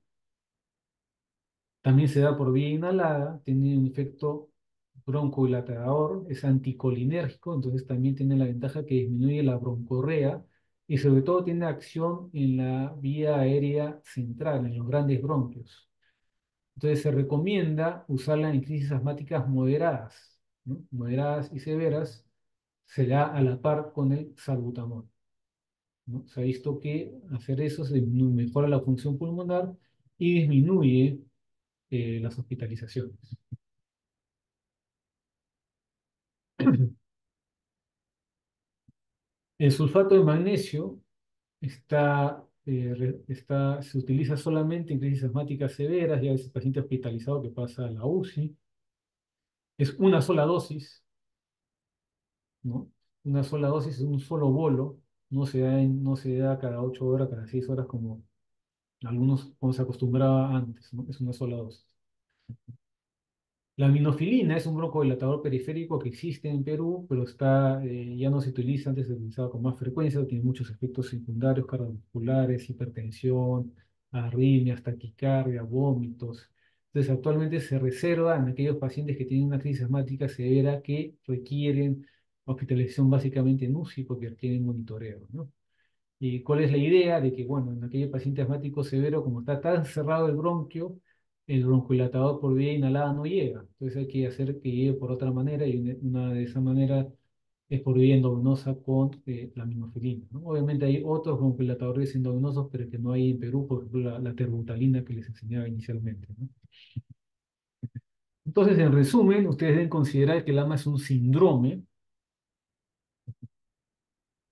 también se da por vía inhalada, tiene un efecto broncodilatador, es anticolinérgico, entonces también tiene la ventaja que disminuye la broncorrea y sobre todo tiene acción en la vía aérea central, en los grandes bronquios. Entonces se recomienda usarla en crisis asmáticas moderadas. Moderadas y severas, se da a la par con el salbutamol, ¿no? Se ha visto que hacer eso se mejora la función pulmonar y disminuye eh, las hospitalizaciones. El sulfato de magnesio eh, está, se utiliza solamente en crisis asmáticas severas, ya ese paciente hospitalizado que pasa a la UCI. Es una sola dosis, ¿no? Una sola dosis es un solo bolo, no se da, no se da cada 8 horas, cada 6 horas como algunos como se acostumbraba antes. Es una sola dosis. La minofilina es un broncodilatador periférico que existe en Perú, pero está, eh, ya no se utiliza, antes se utilizaba con más frecuencia, tiene muchos efectos secundarios cardiovasculares, hipertensión, arritmias, taquicardia, vómitos. Entonces, actualmente se reserva en aquellos pacientes que tienen una crisis asmática severa que requieren hospitalización básicamente en UCI porque requieren monitoreo, ¿no? ¿Y cuál es la idea? De que, bueno, en aquel paciente asmático severo, como está tan cerrado el bronquio, el broncodilatador por vía inhalada no llega. Entonces hay que hacer que llegue por otra manera y una de esa manera es por vía endovenosa con eh, la minofilina, ¿no? Obviamente hay otros broncodilatadores endovenosos, pero que no hay en Perú, por ejemplo, la, terbutalina que les enseñaba inicialmente. Entonces, en resumen, ustedes deben considerar que el AMA es un síndrome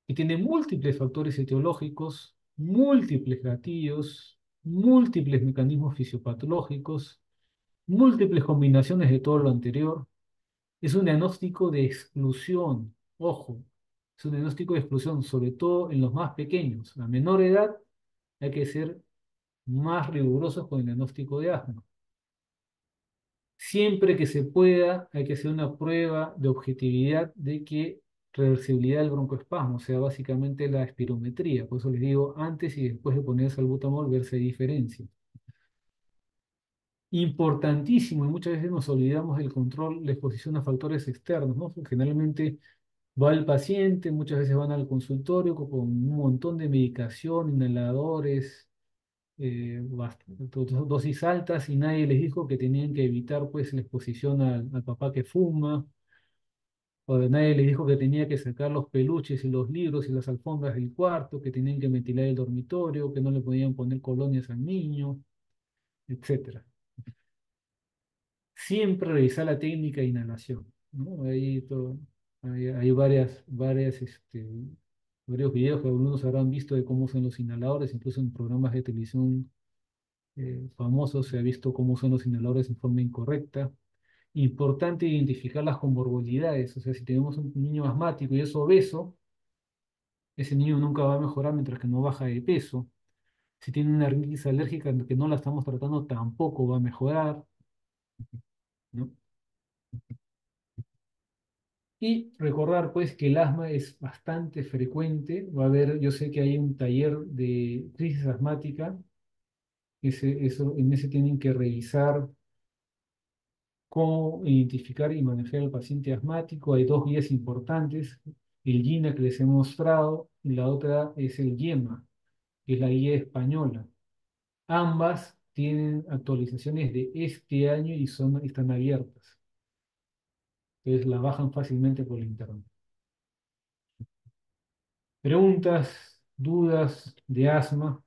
que tiene múltiples factores etiológicos, múltiples gatillos, múltiples mecanismos fisiopatológicos, múltiples combinaciones de todo lo anterior. Es un diagnóstico de exclusión, ojo, es un diagnóstico de exclusión, sobre todo en los más pequeños. A menor edad hay que ser más rigurosos con el diagnóstico de asma. Siempre que se pueda, hay que hacer una prueba de objetividad de que reversibilidad del broncoespasmo, o sea, básicamente la espirometría. Por eso les digo, antes y después de ponerse salbutamol, ver si hay diferencia. Importantísimo, y muchas veces nos olvidamos del control de exposición a factores externos, ¿no? Generalmente va el paciente, muchas veces van al consultorio con un montón de medicación, inhaladores, eh, dosis altas y nadie les dijo que tenían que evitar pues la exposición al papá que fuma, nadie les dijo que tenía que sacar los peluches y los libros y las alfombras del cuarto, que tenían que ventilar el dormitorio, que no le podían poner colonias al niño, etcétera. Siempre revisar la técnica de inhalación, ¿no? Hay, hay varias, varias, este, varios videos que algunos habrán visto de cómo son los inhaladores, incluso en programas de televisión eh, famosos se ha visto cómo son los inhaladores en forma incorrecta. Importante identificar las comorbilidades, o sea, si tenemos un niño asmático y es obeso, ese niño nunca va a mejorar mientras que no baja de peso. Si tiene una rinitis alérgica que no la estamos tratando, tampoco va a mejorar. Y recordar, pues, que el asma es bastante frecuente. Va a haber, yo sé que hay un taller de crisis asmática, ese, eso, en ese tienen que revisar cómo identificar y manejar al paciente asmático. Hay dos guías importantes, el GINA que les he mostrado y la otra es el YEMA, que es la guía española. Ambas tienen actualizaciones de este año y son, están abiertas. Entonces la bajan fácilmente por internet. Preguntas, dudas de asma.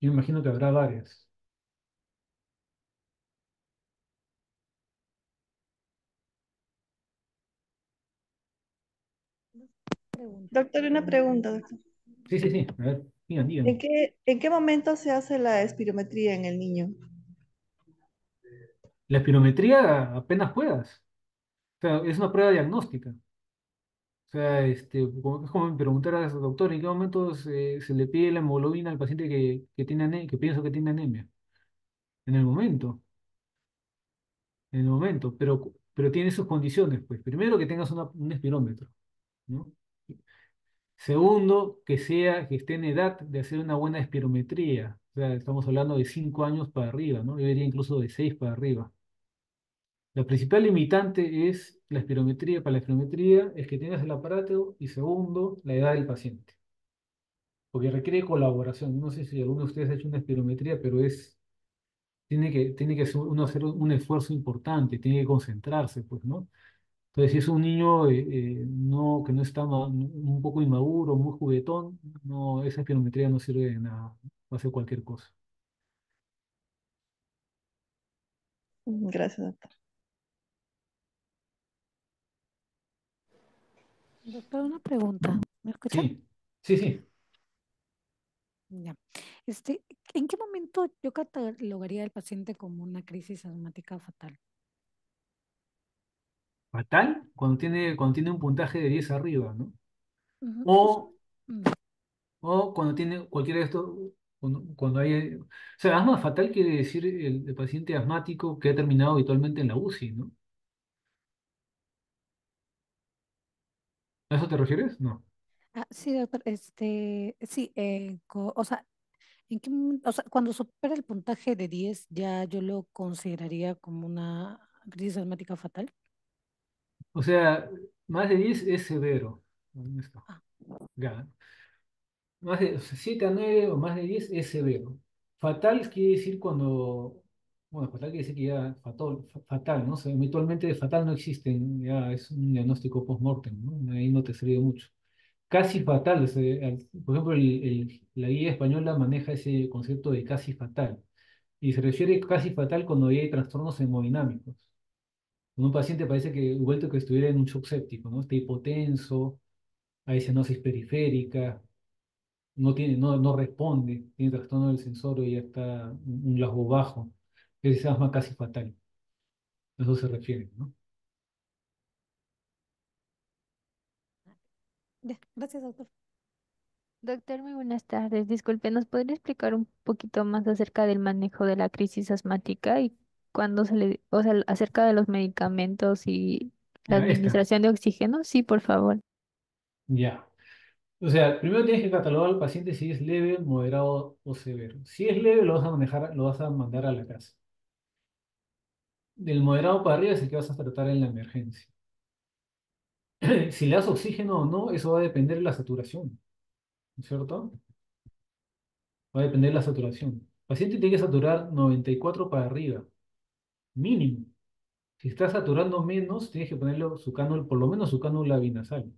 Yo imagino que habrá varias. Pregunta. Doctor, una pregunta, doctor. Sí, sí, sí. A ver, digan, ¿En digan. qué, en qué momento se hace la espirometría en el niño? La espirometría apenas puedas. O sea, es una prueba diagnóstica. O sea, este, como- es como me preguntaras, doctor, ¿en qué momento se, se le pide la hemoglobina al paciente que, que tiene ane- que pienso que tiene anemia? En el momento, en el momento, pero, pero tiene sus condiciones, pues. Primero, que tengas una- un espirómetro, ¿no? Segundo, que sea, que esté en edad de hacer una buena espirometría. O sea, estamos hablando de cinco años para arriba, ¿no? Yo diría incluso de seis para arriba. La principal limitante es la espirometría. Para la espirometría es que tengas el aparato y segundo, la edad del paciente. Porque requiere colaboración. No sé si alguno de ustedes ha hecho una espirometría, pero es, tiene que, tiene que uno hacer un esfuerzo importante, tiene que concentrarse, pues, ¿no? Entonces, si es un niño eh, eh, no, que no está un poco inmaduro, muy juguetón, no, esa espirometría no sirve de nada. Va a hacer cualquier cosa. Mm, Gracias, doctor. Doctor, una pregunta. ¿Me escucha? Sí, sí, sí. Ya. Este, ¿en qué momento yo catalogaría al paciente como una crisis asmática fatal? Fatal cuando tiene, cuando tiene un puntaje de 10 arriba, ¿no? O mm, O cuando tiene cualquiera de estos, cuando, cuando hay, o sea, asma fatal quiere decir el, el paciente asmático que ha terminado habitualmente en la UCI, ¿no? ¿A eso te refieres? No. ah, sí, doctor, este, sí, eh, o sea, ¿en qué o sea, cuando supera el puntaje de 10 ya yo lo consideraría como una crisis asmática fatal. O sea, más de 10 es severo. ¿Dónde está? Ah, Ya. Más de o sea, 7 a 9 o más de 10 es severo. Fatal quiere decir cuando, bueno, fatal quiere decir que ya fatal, fa- fatal, ¿no? O sea, habitualmente fatal no existe, ya es un diagnóstico post-mortem, ¿no? Ahí no te sirve mucho. Casi fatal, o sea, por ejemplo, el- el- la guía española maneja ese concepto de casi fatal y se refiere casi fatal cuando hay trastornos hemodinámicos. Un paciente parece que vuelto que estuviera en un shock séptico, ¿no? Está hipotenso, hay cianosis periférica, no tiene, no, no responde, tiene trastorno del sensorio y ya está un, lasgo bajo. Ese se llama casi fatal. A eso se refiere, ¿no? ya, gracias, doctor. Doctor, muy buenas tardes. Disculpe, ¿nos podría explicar un poquito más acerca del manejo de la crisis asmática y cuándo se le, o sea, acerca de los medicamentos y la esta. administración de oxígeno? Sí, por favor. Ya. O sea, primero tienes que catalogar al paciente si es leve, moderado o severo. Si es leve, lo vas a manejar, lo vas a mandar a la casa. Del moderado para arriba es el que vas a tratar en la emergencia. Si le das oxígeno o no, eso va a depender de la saturación, ¿no es cierto? Va a depender de la saturación. El paciente tiene que saturar 94 para arriba, mínimo. Si está saturando menos, tienes que ponerle su cánula, por lo menos su cánula binasal.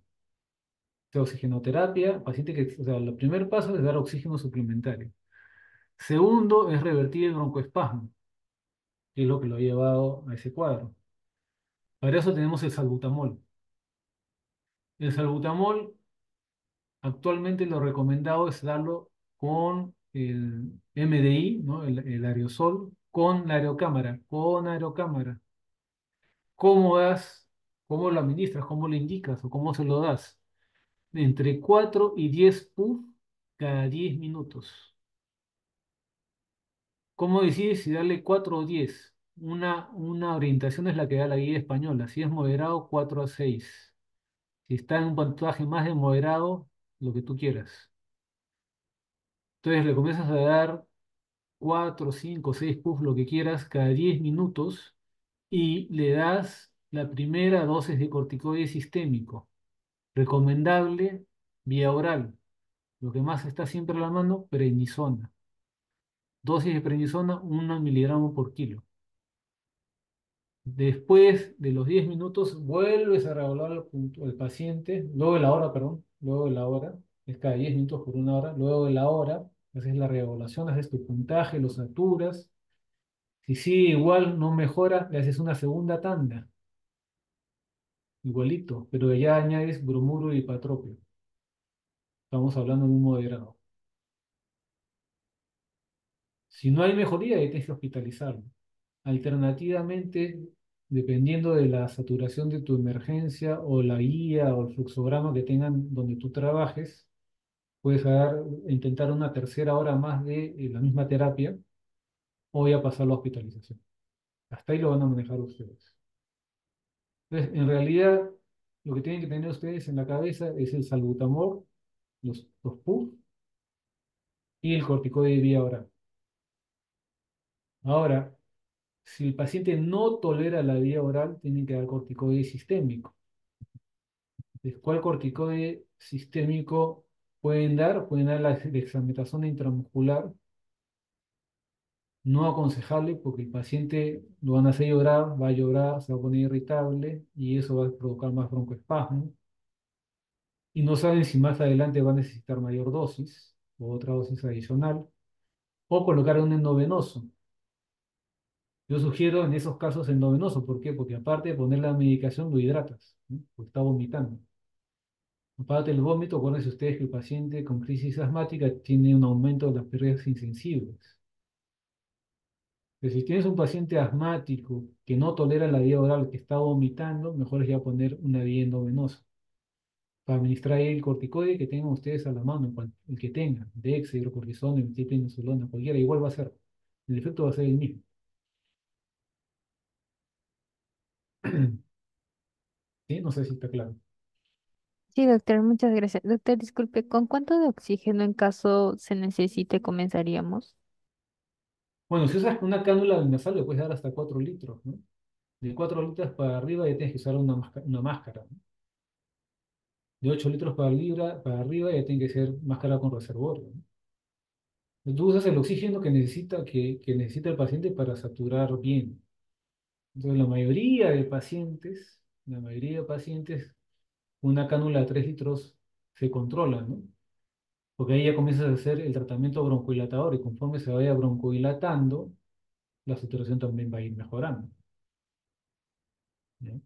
Sea, oxigenoterapia, paciente que, o sea, el primer paso es dar oxígeno suplementario. Segundo es revertir el broncoespasmo, que es lo que lo ha llevado a ese cuadro. Para eso tenemos el salbutamol. El salbutamol Actualmente lo recomendado es darlo con el MDI, ¿no? El, el aerosol, con la aerocámara, con aerocámara. ¿Cómo das, cómo lo administras, cómo lo indicas o cómo se lo das? Entre 4 y 10 puff cada 10 minutos. ¿Cómo decides si darle 4 o 10? Una, una orientación es la que da la guía española. Si es moderado, 4 a 6. Si está en un puntaje más de moderado, lo que tú quieras. Entonces le comienzas a dar 4, 5, 6 puffs, lo que quieras, cada 10 minutos y le das la primera dosis de corticoide sistémico. Recomendable vía oral. Lo que más está siempre a la mano, prednisona. Dosis de prednisona, 1 miligramo por kilo. Después de los 10 minutos, vuelves a reevaluar al, al paciente, luego de la hora, perdón, luego de la hora, es cada 10 minutos por una hora, luego de la hora, haces la reevaluación, haces tu puntaje, lo saturas, Si sigue igual, no mejora, le haces una segunda tanda, igualito, pero ya añades bromuro y patropio. Estamos hablando de un moderado. Si no hay mejoría, tienes que hospitalizarlo. Alternativamente, dependiendo de la saturación de tu emergencia o la guía o el fluxograma que tengan donde tú trabajes, puedes dar- intentar una tercera hora más de eh, la misma terapia o ya pasar la hospitalización. Hasta ahí lo van a manejar ustedes. Entonces, en realidad, lo que tienen que tener ustedes en la cabeza es el salbutamol, los, los PUF y el corticoide de vía oral. Ahora, si el paciente no tolera la vía oral, tienen que dar corticoide sistémico. ¿Cuál corticoide sistémico pueden dar? Pueden dar la dexametasona intramuscular, no aconsejable porque el paciente lo van a hacer llorar, va a llorar, se va a poner irritable y eso va a provocar más broncoespasmo. Y no saben si más adelante va a necesitar mayor dosis o otra dosis adicional o colocar un endovenoso. Yo sugiero en esos casos endovenoso. ¿Por qué? Porque aparte de poner la medicación, lo hidratas, ¿no? Porque está vomitando. Aparte del vómito, acuérdense ustedes que el paciente con crisis asmática tiene un aumento de las pérdidas insensibles. Entonces, si tienes un paciente asmático que no tolera la vía oral, que está vomitando, mejor es ya poner una vía endovenosa. Para administrar el corticoide que tengan ustedes a la mano, el que tengan, Dex, hidrocortisona, metilprednisolona, cualquiera, igual va a ser. El efecto va a ser el mismo. ¿Sí? No sé si está claro. Sí, doctor, muchas gracias. Doctor, disculpe, ¿con cuánto de oxígeno en caso se necesite comenzaríamos? Bueno, si usas una cánula nasal le puedes dar hasta 4 litros, ¿no? De 4 litros para arriba ya tienes que usar una, masca- una máscara. De 8 litros para, libra, para arriba ya tiene que ser máscara con reservorio, ¿no? Tú usas el oxígeno que necesita, que, que necesita el paciente para saturar bien. Entonces, la mayoría de pacientes, la mayoría de pacientes, una cánula de 3 litros se controla, ¿no? Porque ahí ya comienzas a hacer el tratamiento broncohilatador y conforme se vaya broncohilatando, la saturación también va a ir mejorando. ¿ya?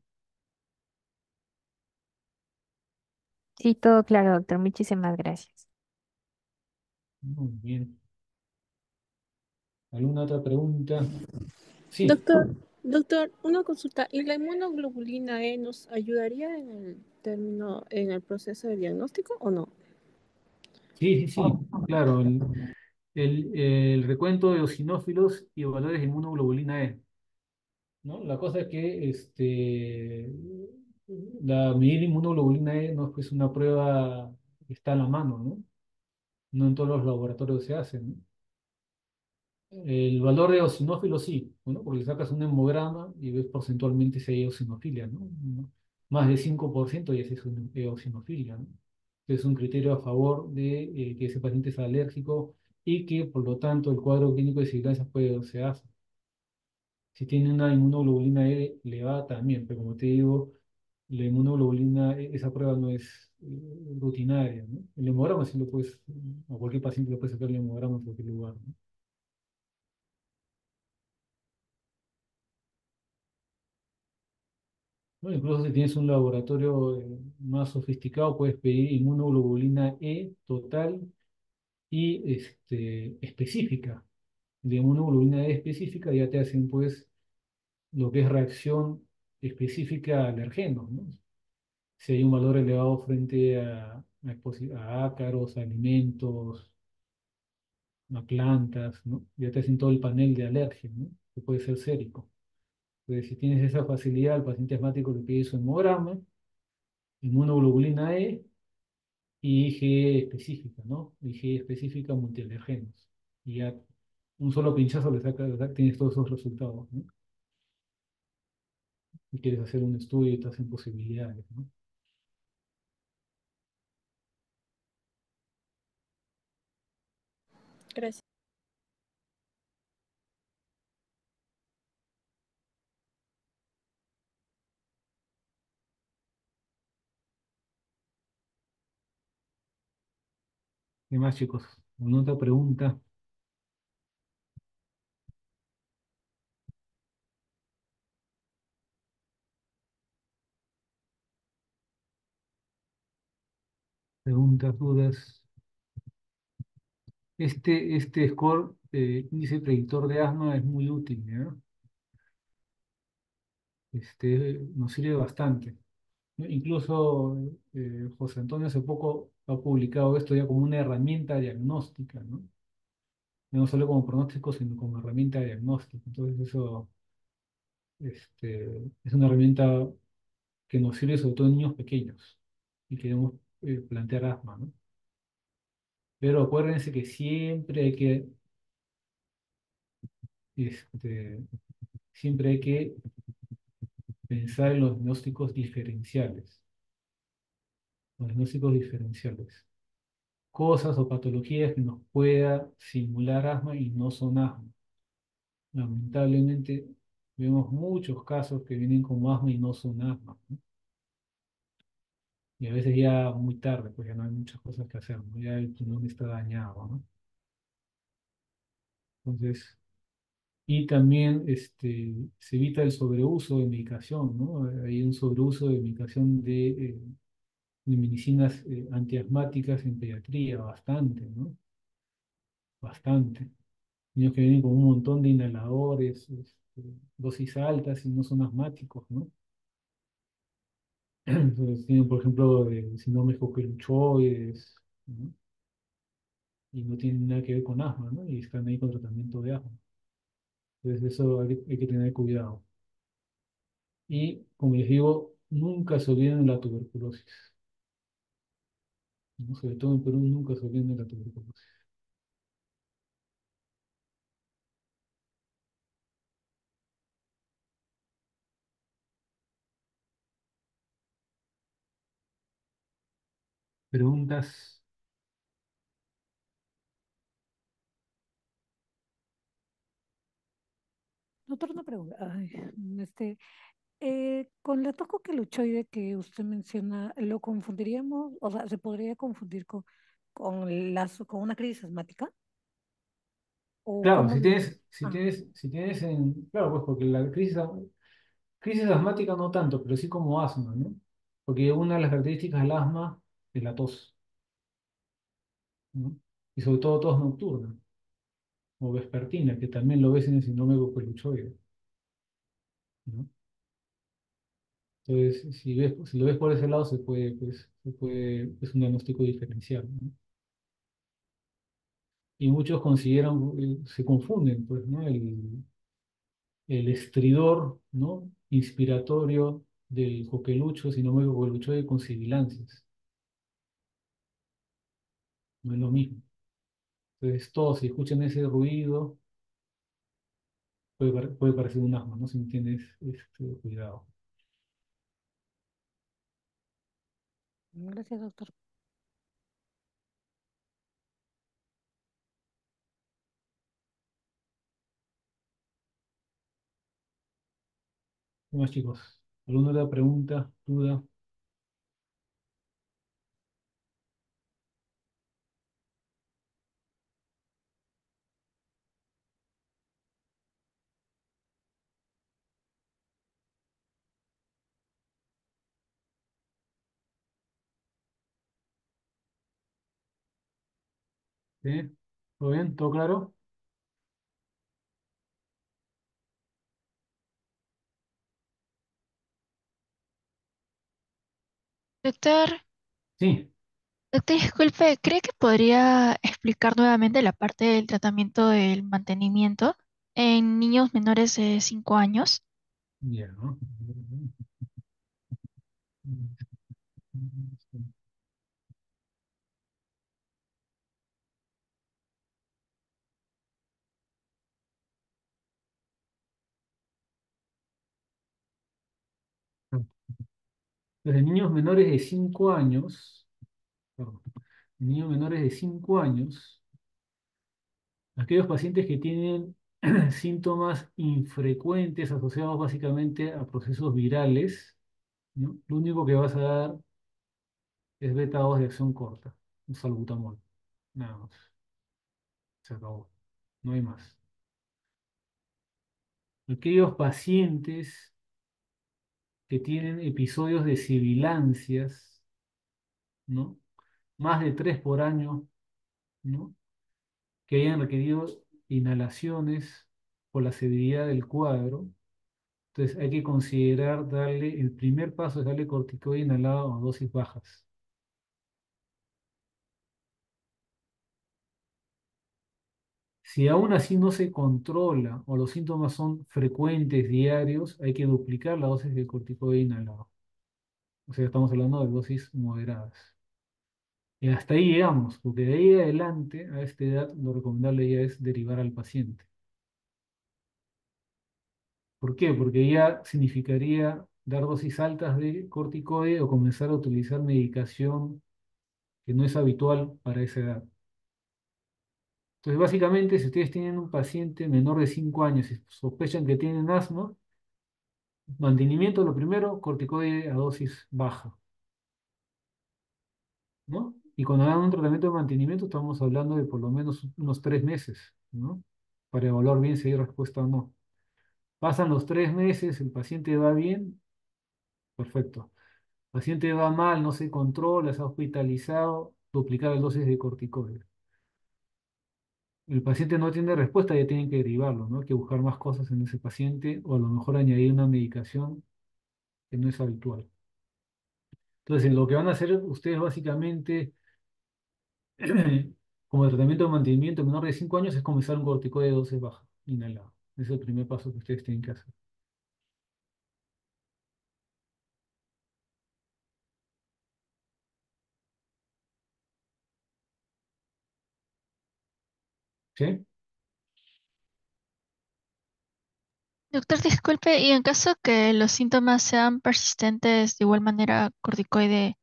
Sí, todo claro, doctor. Muchísimas gracias. Muy bien. ¿Alguna otra pregunta? Sí, Doctor, doctor, una consulta. ¿Y la inmunoglobulina E nos ayudaría en el término, en el proceso de diagnóstico o no? sí, sí, sí, claro. El, el, recuento de eosinófilos y valores de inmunoglobulina E, ¿no? La cosa es que este, la medir inmunoglobulina E no es pues una prueba que está a la mano, ¿no? No en todos los laboratorios se hace. El valor de eosinófilo sí, ¿no? Porque sacas un hemograma y ves porcentualmente si hay eosinofilia, ¿no? Más de 5% ya es una eosinofilia, ¿no? Es un criterio a favor de eh, que ese paciente es alérgico y que, por lo tanto, el cuadro clínico de sigilancia puede verse ASA. Si tiene una inmunoglobulina E elevada también, pero como te digo, la inmunoglobulina, E, esa prueba no es eh, rutinaria, ¿no? El hemograma sí lo puedes, a cualquier paciente le puedes sacar el hemograma en cualquier lugar, ¿no? Incluso si tienes un laboratorio eh, más sofisticado, puedes pedir inmunoglobulina E total y este, específica. De inmunoglobulina E específica ya te hacen pues lo que es reacción específica a alergenos, ¿no? Si hay un valor elevado frente a, a, a ácaros, a alimentos, a plantas. Ya te hacen todo el panel de alergia, ¿no? Que puede ser sérico. Entonces, si tienes esa facilidad, el paciente asmático le pide su hemograma, inmunoglobulina E y IgE específica, ¿no? IgE específica multialergenos. Y ya un solo pinchazo le saca, tienes todos esos resultados, ¿no? Si quieres hacer un estudio, te hacen posibilidades, ¿no? ¿Qué más, chicos? ¿Alguna otra pregunta? Preguntas, dudas. Este, este score, eh, índice predictor de asma, es muy útil, ¿ya? Este, nos sirve bastante. ¿no? Incluso eh, José Antonio hace poco ha publicado esto ya como una herramienta diagnóstica, ¿no? No solo como pronóstico, sino como herramienta diagnóstica. Entonces eso este, es una herramienta que nos sirve sobre todo en niños pequeños y queremos eh, plantear asma, ¿no? Pero acuérdense que siempre hay que, este, siempre hay que pensar en los diagnósticos diferenciales. Diagnósticos diferenciales. Cosas o patologías que nos pueda simular asma y no son asma. Lamentablemente vemos muchos casos que vienen como asma y no son asma. Y a veces ya muy tarde, pues ya no hay muchas cosas que hacer. Ya el pulmón está dañado, ¿no? Entonces, y también este, se evita el sobreuso de medicación, ¿no? Hay un sobreuso de medicación de, eh, de medicinas eh, antiasmáticas en pediatría, bastante, ¿no? Bastante. Niños que vienen con un montón de inhaladores, este, dosis altas y no son asmáticos, ¿no? Tienen, por ejemplo, eh, síndromes coqueluchoides, ¿no? Y no tienen nada que ver con asma, ¿no? Y están ahí con tratamiento de asma. Entonces eso hay, hay que tener cuidado. Y, como les digo, nunca se olviden de la tuberculosis. ¿No? Sobre todo en Perú, nunca se olviden de la tuberculosis. Preguntas. Doctor, una pregunta. Ay, este, eh, con la tocoqueluchoide que usted menciona, ¿lo confundiríamos? O sea, ¿se podría confundir con, con, las, con una crisis asmática? ¿O Claro, si tienes, si Ah, tienes, si tienes en, claro, pues porque la crisis, crisis asmática no tanto, pero sí como asma, ¿no? Porque una de las características del asma es la tos, ¿no? Y sobre todo tos nocturna o vespertina, que también lo ves en el síndrome coqueluchoide, ¿no? Entonces, si si lo ves por ese lado, se puede, pues, es un diagnóstico diferencial, ¿no? Y muchos consideran, eh, se confunden, pues, ¿no? El, estridor, ¿no? Inspiratorio del coquelucho, síndrome coqueluchoide con sibilancias. No es lo mismo. Entonces, todos, si escuchan ese ruido, puede, puede parecer un asma, ¿no? Si no tienes este, cuidado. Gracias, doctor. ¿Qué más, chicos? ¿Alguna otra pregunta, duda? ¿Sí? ¿Todo bien? ¿Todo claro? Doctor, Sí. doctor, disculpe, ¿cree que podría explicar nuevamente la parte del tratamiento del mantenimiento en niños menores de 5 años? Ya, ¿no? Los niños menores de 5 años, perdón, niños menores de 5 años, aquellos pacientes que tienen síntomas infrecuentes asociados básicamente a procesos virales. Lo único que vas a dar es beta 2 de acción corta, un salbutamol, nada más, se acabó, no hay más. Aquellos pacientes que tienen episodios de sibilancias, ¿no? más de tres por año, ¿no? Que hayan requerido inhalaciones por la severidad del cuadro. Entonces hay que considerar darle, el primer paso es darle corticoide inhalado a dosis bajas. Si aún así no se controla o los síntomas son frecuentes, diarios, hay que duplicar la dosis de corticoide inhalado. O sea, estamos hablando de dosis moderadas. Y hasta ahí llegamos, porque de ahí adelante, a esta edad, lo recomendable ya es derivar al paciente. ¿Por qué? Porque ya significaría dar dosis altas de corticoide o comenzar a utilizar medicación que no es habitual para esa edad. Entonces, básicamente, si ustedes tienen un paciente menor de 5 años y sospechan que tienen asma, mantenimiento, lo primero, corticoide a dosis baja. ¿No? Y cuando hagan un tratamiento de mantenimiento, estamos hablando de por lo menos unos tres meses, ¿no? Para evaluar bien si hay respuesta o no. Pasan los tres meses, el paciente va bien, perfecto. El paciente va mal, no se controla, se ha hospitalizado, duplicar la dosis de corticoide. El paciente no tiene respuesta, ya tienen que derivarlo, ¿no? Hay que buscar más cosas en ese paciente o a lo mejor añadir una medicación que no es habitual. Entonces, lo que van a hacer ustedes básicamente como tratamiento de mantenimiento menor de 5 años es comenzar un corticoide de dosis baja, inhalado. Ese es el primer paso que ustedes tienen que hacer. ¿Sí? Doctor, disculpe, y en caso que los síntomas sean persistentes, de igual manera, corticoide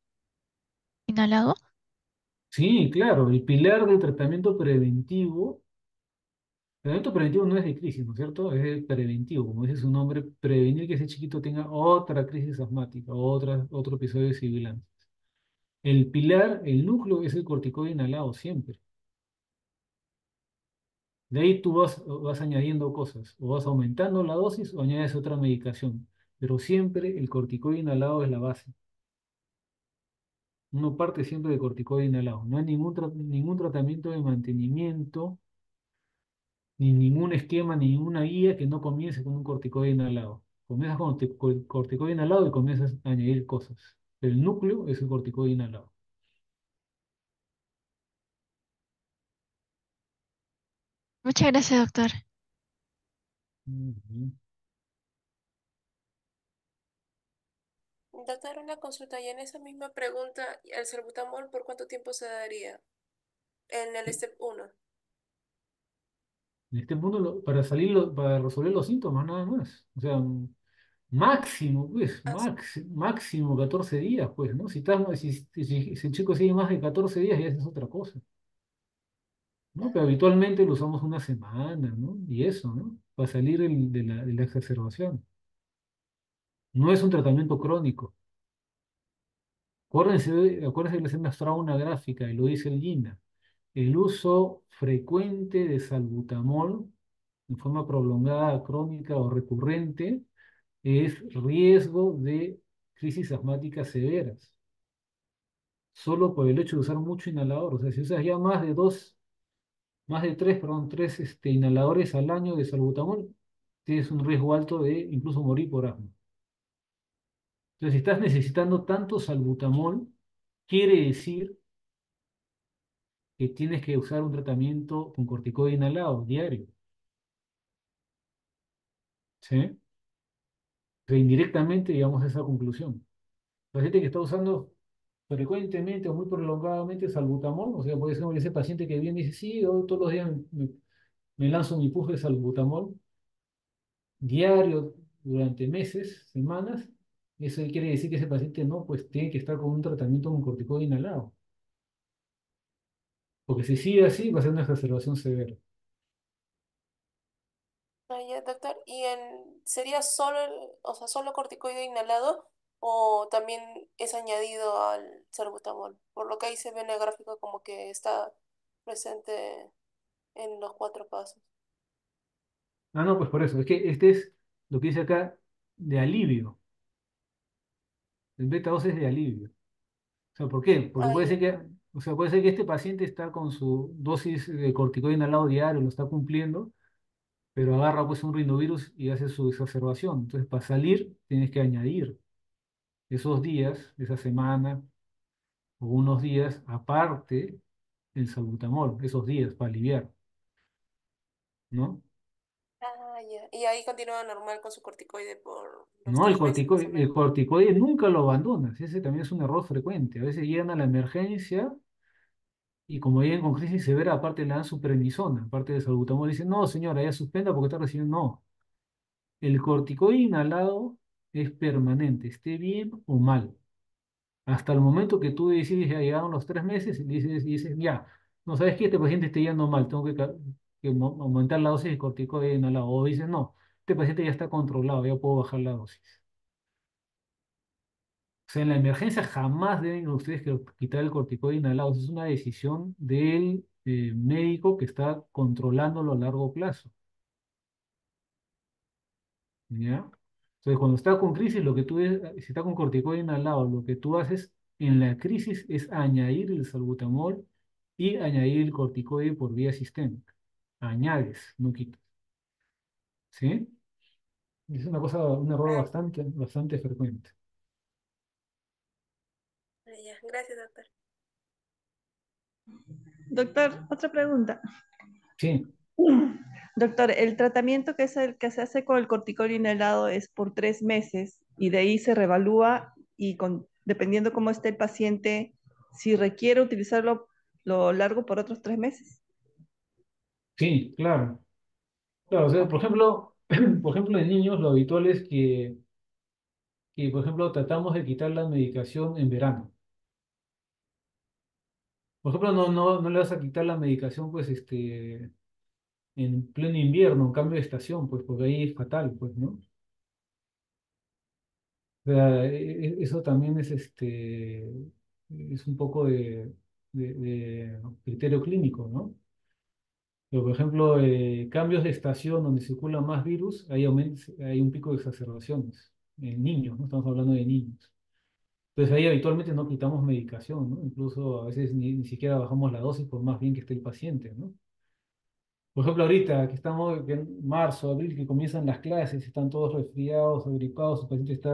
inhalado. Sí, claro, el pilar del tratamiento preventivo, el tratamiento preventivo no es de crisis, ¿no es cierto? Es preventivo, como dice su nombre, prevenir que ese chiquito tenga otra crisis asmática, otra, otro episodio de sibilancia. El pilar, el núcleo es el corticoide inhalado siempre. De ahí tú vas, vas añadiendo cosas, o vas aumentando la dosis o añades otra medicación, pero siempre el corticoide inhalado es la base. Uno parte siempre de corticoide inhalado. No hay ningún, ningún tratamiento de mantenimiento, ni ningún esquema, ni ninguna guía que no comience con un corticoide inhalado. Comienzas con co- corticoide inhalado y comienzas a añadir cosas. El núcleo es el corticoide inhalado. Muchas gracias, doctor. Ujú. Doctor, una consulta. Y en esa misma pregunta, ¿el salbutamol por cuánto tiempo se daría? En el step 1. En este punto, lo- para salir, lo- para resolver los síntomas, nada más. O sea, mm, máximo, pues, Ah, max- máximo 14 días, pues, ¿no? Si, estás, si, si, si- si el chico sigue más de 14 días, ya es otra cosa, ¿no? Pero habitualmente lo usamos una semana, ¿no? Y eso, ¿no? Para salir el- de la, de la exacerbación. No es un tratamiento crónico. Acuérdense, de- acuérdense que les he mostrado una gráfica y lo dice el GINA. El uso frecuente de salbutamol en forma prolongada, crónica o recurrente es riesgo de crisis asmáticas severas. Solo por el hecho de usar mucho inhalador. O sea, si usas ya más de dos, más de tres, perdón, tres este, inhaladores al año de salbutamol, tienes un riesgo alto de incluso morir por asma. Entonces, si estás necesitando tanto salbutamol, quiere decir que tienes que usar un tratamiento con corticoide inhalado diario. ¿Sí? Indirectamente llegamos a esa conclusión. El paciente que está usando frecuentemente o muy prolongadamente salbutamol, o sea, puede ser ese paciente que viene y dice, sí, yo todos los días me, me lanzo mi puff de salbutamol diario durante meses, semanas, eso quiere decir que ese paciente no, pues tiene que estar con un tratamiento con corticoide inhalado. Porque si sigue así, va a ser una exacerbación severa. ya, doctor. ¿Y en, sería solo o sea, solo corticoide inhalado o también es añadido al salbutamol? Por lo que ahí se ve en el gráfico como que está presente en los cuatro pasos. Ah, no, pues por eso, es que este es lo que dice acá de alivio. El beta 2 es de alivio. O sea, ¿por qué? Porque Ah, puede ser que O sea, puede ser que este paciente está con su dosis de corticoide inhalado diario, lo está cumpliendo, pero agarra pues un rinovirus y hace su exacerbación. Entonces, para salir, tienes que añadir esos días, esa semana o unos días, aparte el salbutamol, esos días para aliviar, ¿no? Ah, ya. Y ahí continúa normal con su corticoide por los No, el tres meses más o corticoide, el menos. corticoide nunca lo abandonas, ese también es un error frecuente. A veces llegan a la emergencia y como llegan con crisis severa, aparte le dan su prednisona, aparte del salbutamol, dicen, no, señora, ya suspenda porque está recibiendo. No, el corticoide inhalado es permanente, esté bien o mal. Hasta el momento que tú decides, ya llegaron los tres meses, y dices, dices, ya, no sabes que este paciente está yendo mal, tengo que, aumentar la dosis de corticoide inhalado. O dices, no, este paciente ya está controlado, ya puedo bajar la dosis. O sea, en la emergencia jamás deben ustedes quitar el corticoide inhalado. Es una decisión del eh, médico que está controlándolo a largo plazo. ¿Ya? Entonces, cuando está con crisis, lo que tú, es- si está con corticoide inhalado, lo que tú haces en la crisis es añadir el salbutamol y añadir el corticoide por vía sistémica. Añades, no quitas. ¿Sí? Es una cosa, un error bastante, bastante frecuente. ya. Gracias, doctor. Doctor, otra pregunta. Sí, Doctor, el tratamiento que es el que se hace con el corticoide inhalado es por tres meses y de ahí se revalúa y dependiendo cómo esté el paciente, si requiere utilizarlo lo largo por otros tres meses. sí, claro. Claro, por ejemplo, por ejemplo, en niños lo habitual es que, que, por ejemplo, tratamos de quitar la medicación en verano. Por ejemplo, no, no, no le vas a quitar la medicación, pues, este, en pleno invierno, cambio de estación, pues, porque ahí es fatal, pues, ¿no? O sea, e- e- eso también es, este, es un poco de, criterio clínico, ¿no? Pero, por ejemplo, eh, cambios de estación donde circula más virus, hay, hay un pico de exacerbaciones en niños, ¿no? Estamos hablando de niños. Entonces ahí habitualmente no quitamos medicación, ¿no? Incluso a veces ni, ni siquiera bajamos la dosis por más bien que esté el paciente, ¿no? Por ejemplo, ahorita que estamos en marzo, abril, que comienzan las clases, están todos resfriados, agripados, el paciente está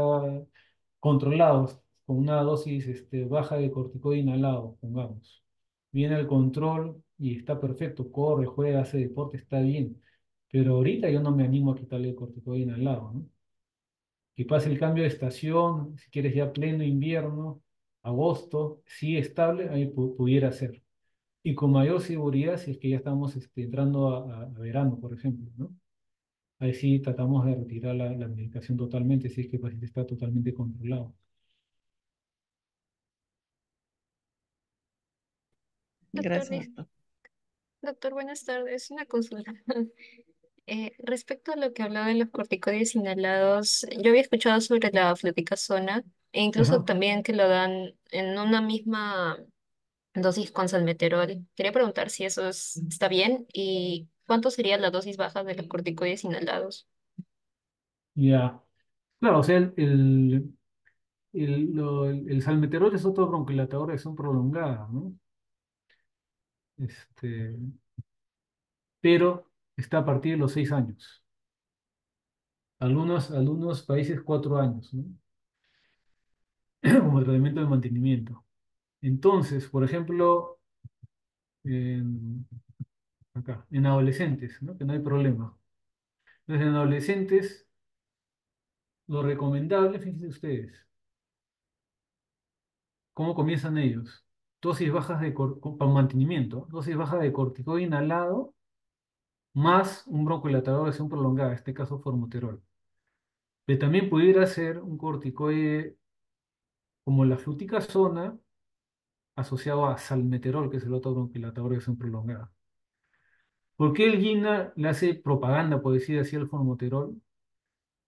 controlado con una dosis este, baja de corticoide inhalado, pongamos. Viene al control y está perfecto, corre, juega, hace deporte, está bien. Pero ahorita yo no me animo a quitarle el corticoide inhalado, ¿no? que pase el cambio de estación, si quieres ya pleno invierno, agosto, sí estable, ahí pu- pudiera ser. Y con mayor seguridad si es que ya estamos este, entrando a, a- a verano, por ejemplo, ¿no? Ahí sí tratamos de retirar la, la medicación totalmente, si es que el paciente está totalmente controlado. Doctor, Gracias, doctor. doctor, buenas tardes. Una consulta. Eh, respecto a lo que hablaba de los corticoides inhalados, yo había escuchado sobre la fluticasona e incluso Ajá. también que lo dan en una misma dosis con salmeterol. Quería preguntar si eso es- está bien y cuánto sería la dosis baja de los corticoides inhalados. Ya. Claro, o sea, el, el, el, lo- el- salmeterol es otro bronquilatador de acción prolongada, ¿no? Este, pero está a partir de los seis años. Algunos, algunos países cuatro años, ¿no? Como tratamiento de mantenimiento. Entonces, por ejemplo, acá, en adolescentes, ¿no? Que no hay problema. Entonces, en adolescentes, lo recomendable, fíjense ustedes, ¿cómo comienzan ellos? Dosis bajas de para mantenimiento, dosis baja de corticoide inhalado más un broncodilatador de acción prolongada, en este caso formoterol. Que también pudiera ser un corticoide como la fluticasona asociado a salmeterol, que es el otro broncodilatador de acción prolongada. ¿Por qué el GINA le hace propaganda, por decir así, al formoterol?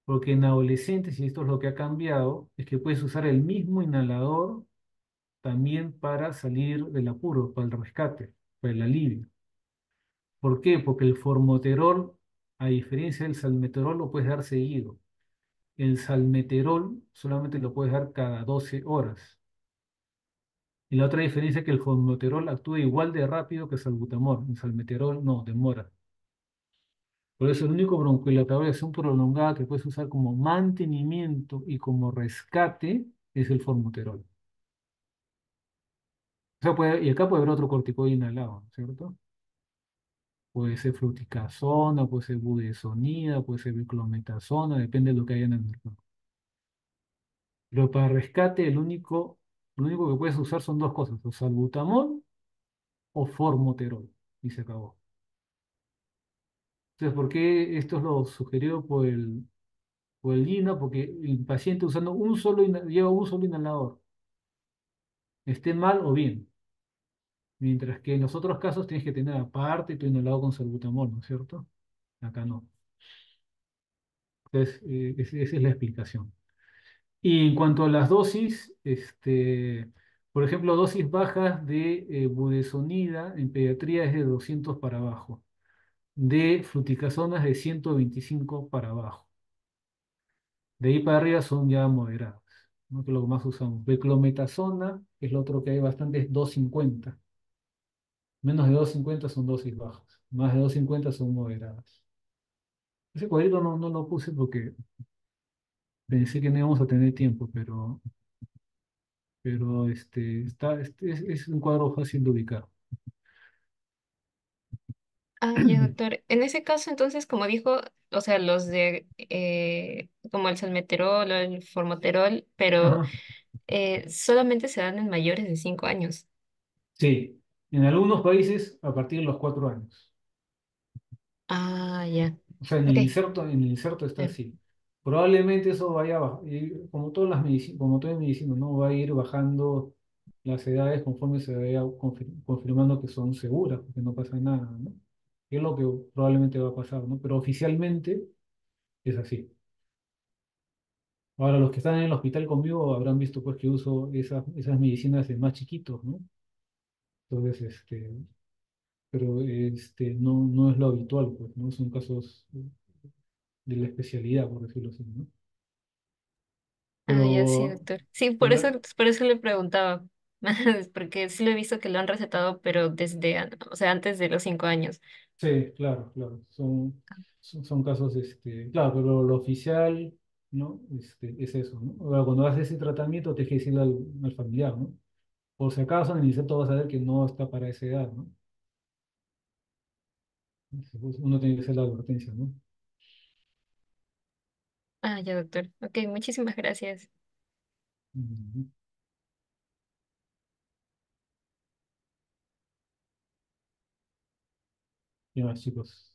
Porque en adolescentes, y esto es lo que ha cambiado, es que puedes usar el mismo inhalador también para salir del apuro, para el rescate, para el alivio. ¿Por qué? Porque el formoterol, a diferencia del salmeterol, lo puedes dar seguido. El salmeterol solamente lo puedes dar cada 12 horas. Y la otra diferencia es que el formoterol actúa igual de rápido que salbutamol. El salmeterol no, demora. Por eso el único broncohilatador de acción prolongada que puedes usar como mantenimiento y como rescate es el formoterol. O sea, puede- y acá puede haber otro corticoide inhalado, ¿no es ¿cierto? Puede ser fluticasona, puede ser budesonida, puede ser biclometasona, depende de lo que haya en el mercado. Pero para rescate, el único, lo único que puedes usar son dos cosas, o salbutamol o formoterol, y se acabó. Entonces, ¿por qué esto es lo sugerido por el, por el INA? Porque el paciente usando un solo, lleva un solo inhalador, esté mal o bien. Mientras que en los otros casos tienes que tener aparte tu inhalador con salbutamol, ¿no es cierto? Acá no. Entonces, eh, es- esa es la explicación. Y en cuanto a las dosis, este, por ejemplo, dosis bajas de eh, budesonida en pediatría es de 200 para abajo, de fluticasonas de 125 para abajo. De ahí para arriba son ya moderadas, ¿no? que es lo más usamos. Beclometasona, es lo otro que hay bastante, es 250. Menos de 250 son dosis bajas, más de 250 son moderadas. Ese cuadrito no, no lo puse porque pensé que no íbamos a tener tiempo, pero pero este, está, este, es, es un cuadro fácil de ubicar. Ah, ya, doctor. En ese caso, entonces, como dijo, o sea, los de eh, como el salmeterol o el formoterol, pero Ajá. eh, solamente se dan en mayores de 5 años. Sí, en algunos países a partir de los cuatro años. Ah, ya. O sea, en Ok. el inserto, en el inserto está Eh, así. Probablemente eso vaya como todas las medicinas, como toda medicina, ¿no? Va a ir bajando las edades conforme se vaya confir- confirmando que son seguras, que no pasa nada, ¿no? Que es lo que probablemente va a pasar, ¿no? Pero oficialmente es así. Ahora, los que están en el hospital conmigo habrán visto pues que uso esas, esas medicinas de más chiquitos, ¿no? Entonces, este, pero este, no, no es lo habitual, pues, ¿no? Son casos de la especialidad, por decirlo así, ¿no? Ah, ya sí, Pero, doctor. Sí, por eso, por eso le preguntaba. Porque sí lo he visto que lo han recetado, pero desde, an- o sea, antes de los 5 años. sí, claro, claro, son, son, son casos, este, claro, pero lo oficial, ¿no? Este, es eso, ¿no? Ahora, cuando haces ese tratamiento, tienes que decirle al, al familiar, ¿no? Por si acaso, en el inserto vas a ver que no está para esa edad, ¿no? Entonces, Uno tiene que hacer la advertencia, ¿no? Ah, ya, doctor. Ok, muchísimas gracias. ¿Qué más, chicos?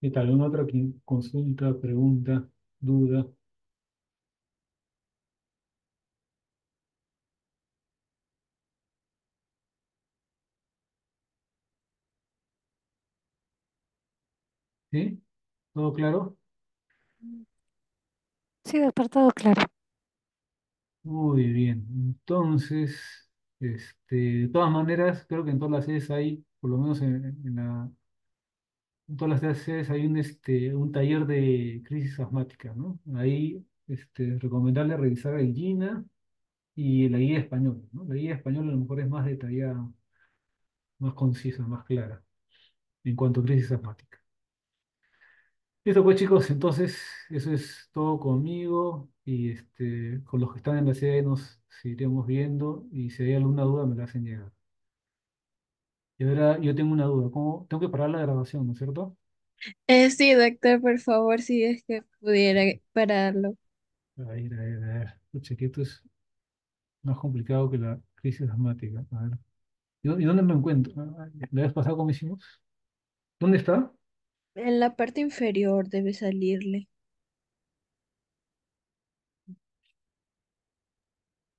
¿Qué tal? ¿Una otra consulta, pregunta, duda? ¿Sí? ¿Todo claro? Sí, doctor, todo claro. Muy bien. Entonces, este, de todas maneras, creo que en todas las sedes hay, por lo menos en, en la, en todas las sedes hay un, este, un taller de crisis asmática, ¿no? Ahí, este, recomendarle revisar el GINA y la guía española, ¿no? La guía española a lo mejor es más detallada, más concisa, más clara en cuanto a crisis asmática. Listo, pues chicos, entonces eso es todo conmigo y este, con los que están en la sede nos seguiremos viendo y si hay alguna duda me la hacen llegar. Y ahora yo tengo una duda, ¿cómo? Tengo que parar la grabación, ¿no es cierto? Eh, sí, doctor, por favor, si es que pudiera pararlo. A ver, a ver, a ver. Pucha, que esto es más complicado que la crisis asmática. A ver. ¿Y dó- y dónde me encuentro? Ah, ¿La vez pasada cómo hicimos? ¿Dónde está? En la parte inferior debe salirle.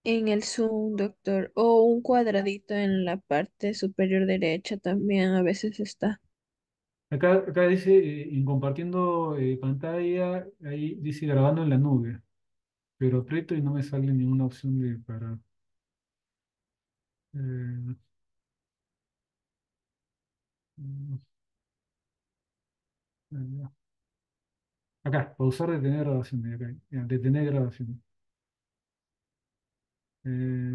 En el Zoom, doctor. O un cuadradito en la parte superior derecha también a veces está. Acá, acá dice, eh, en compartiendo eh, pantalla, ahí dice grabando en la nube, pero aprieto y no me sale ninguna opción de parar. Eh, Acá, pausar, detener grabación. acá, detener grabación. Eh,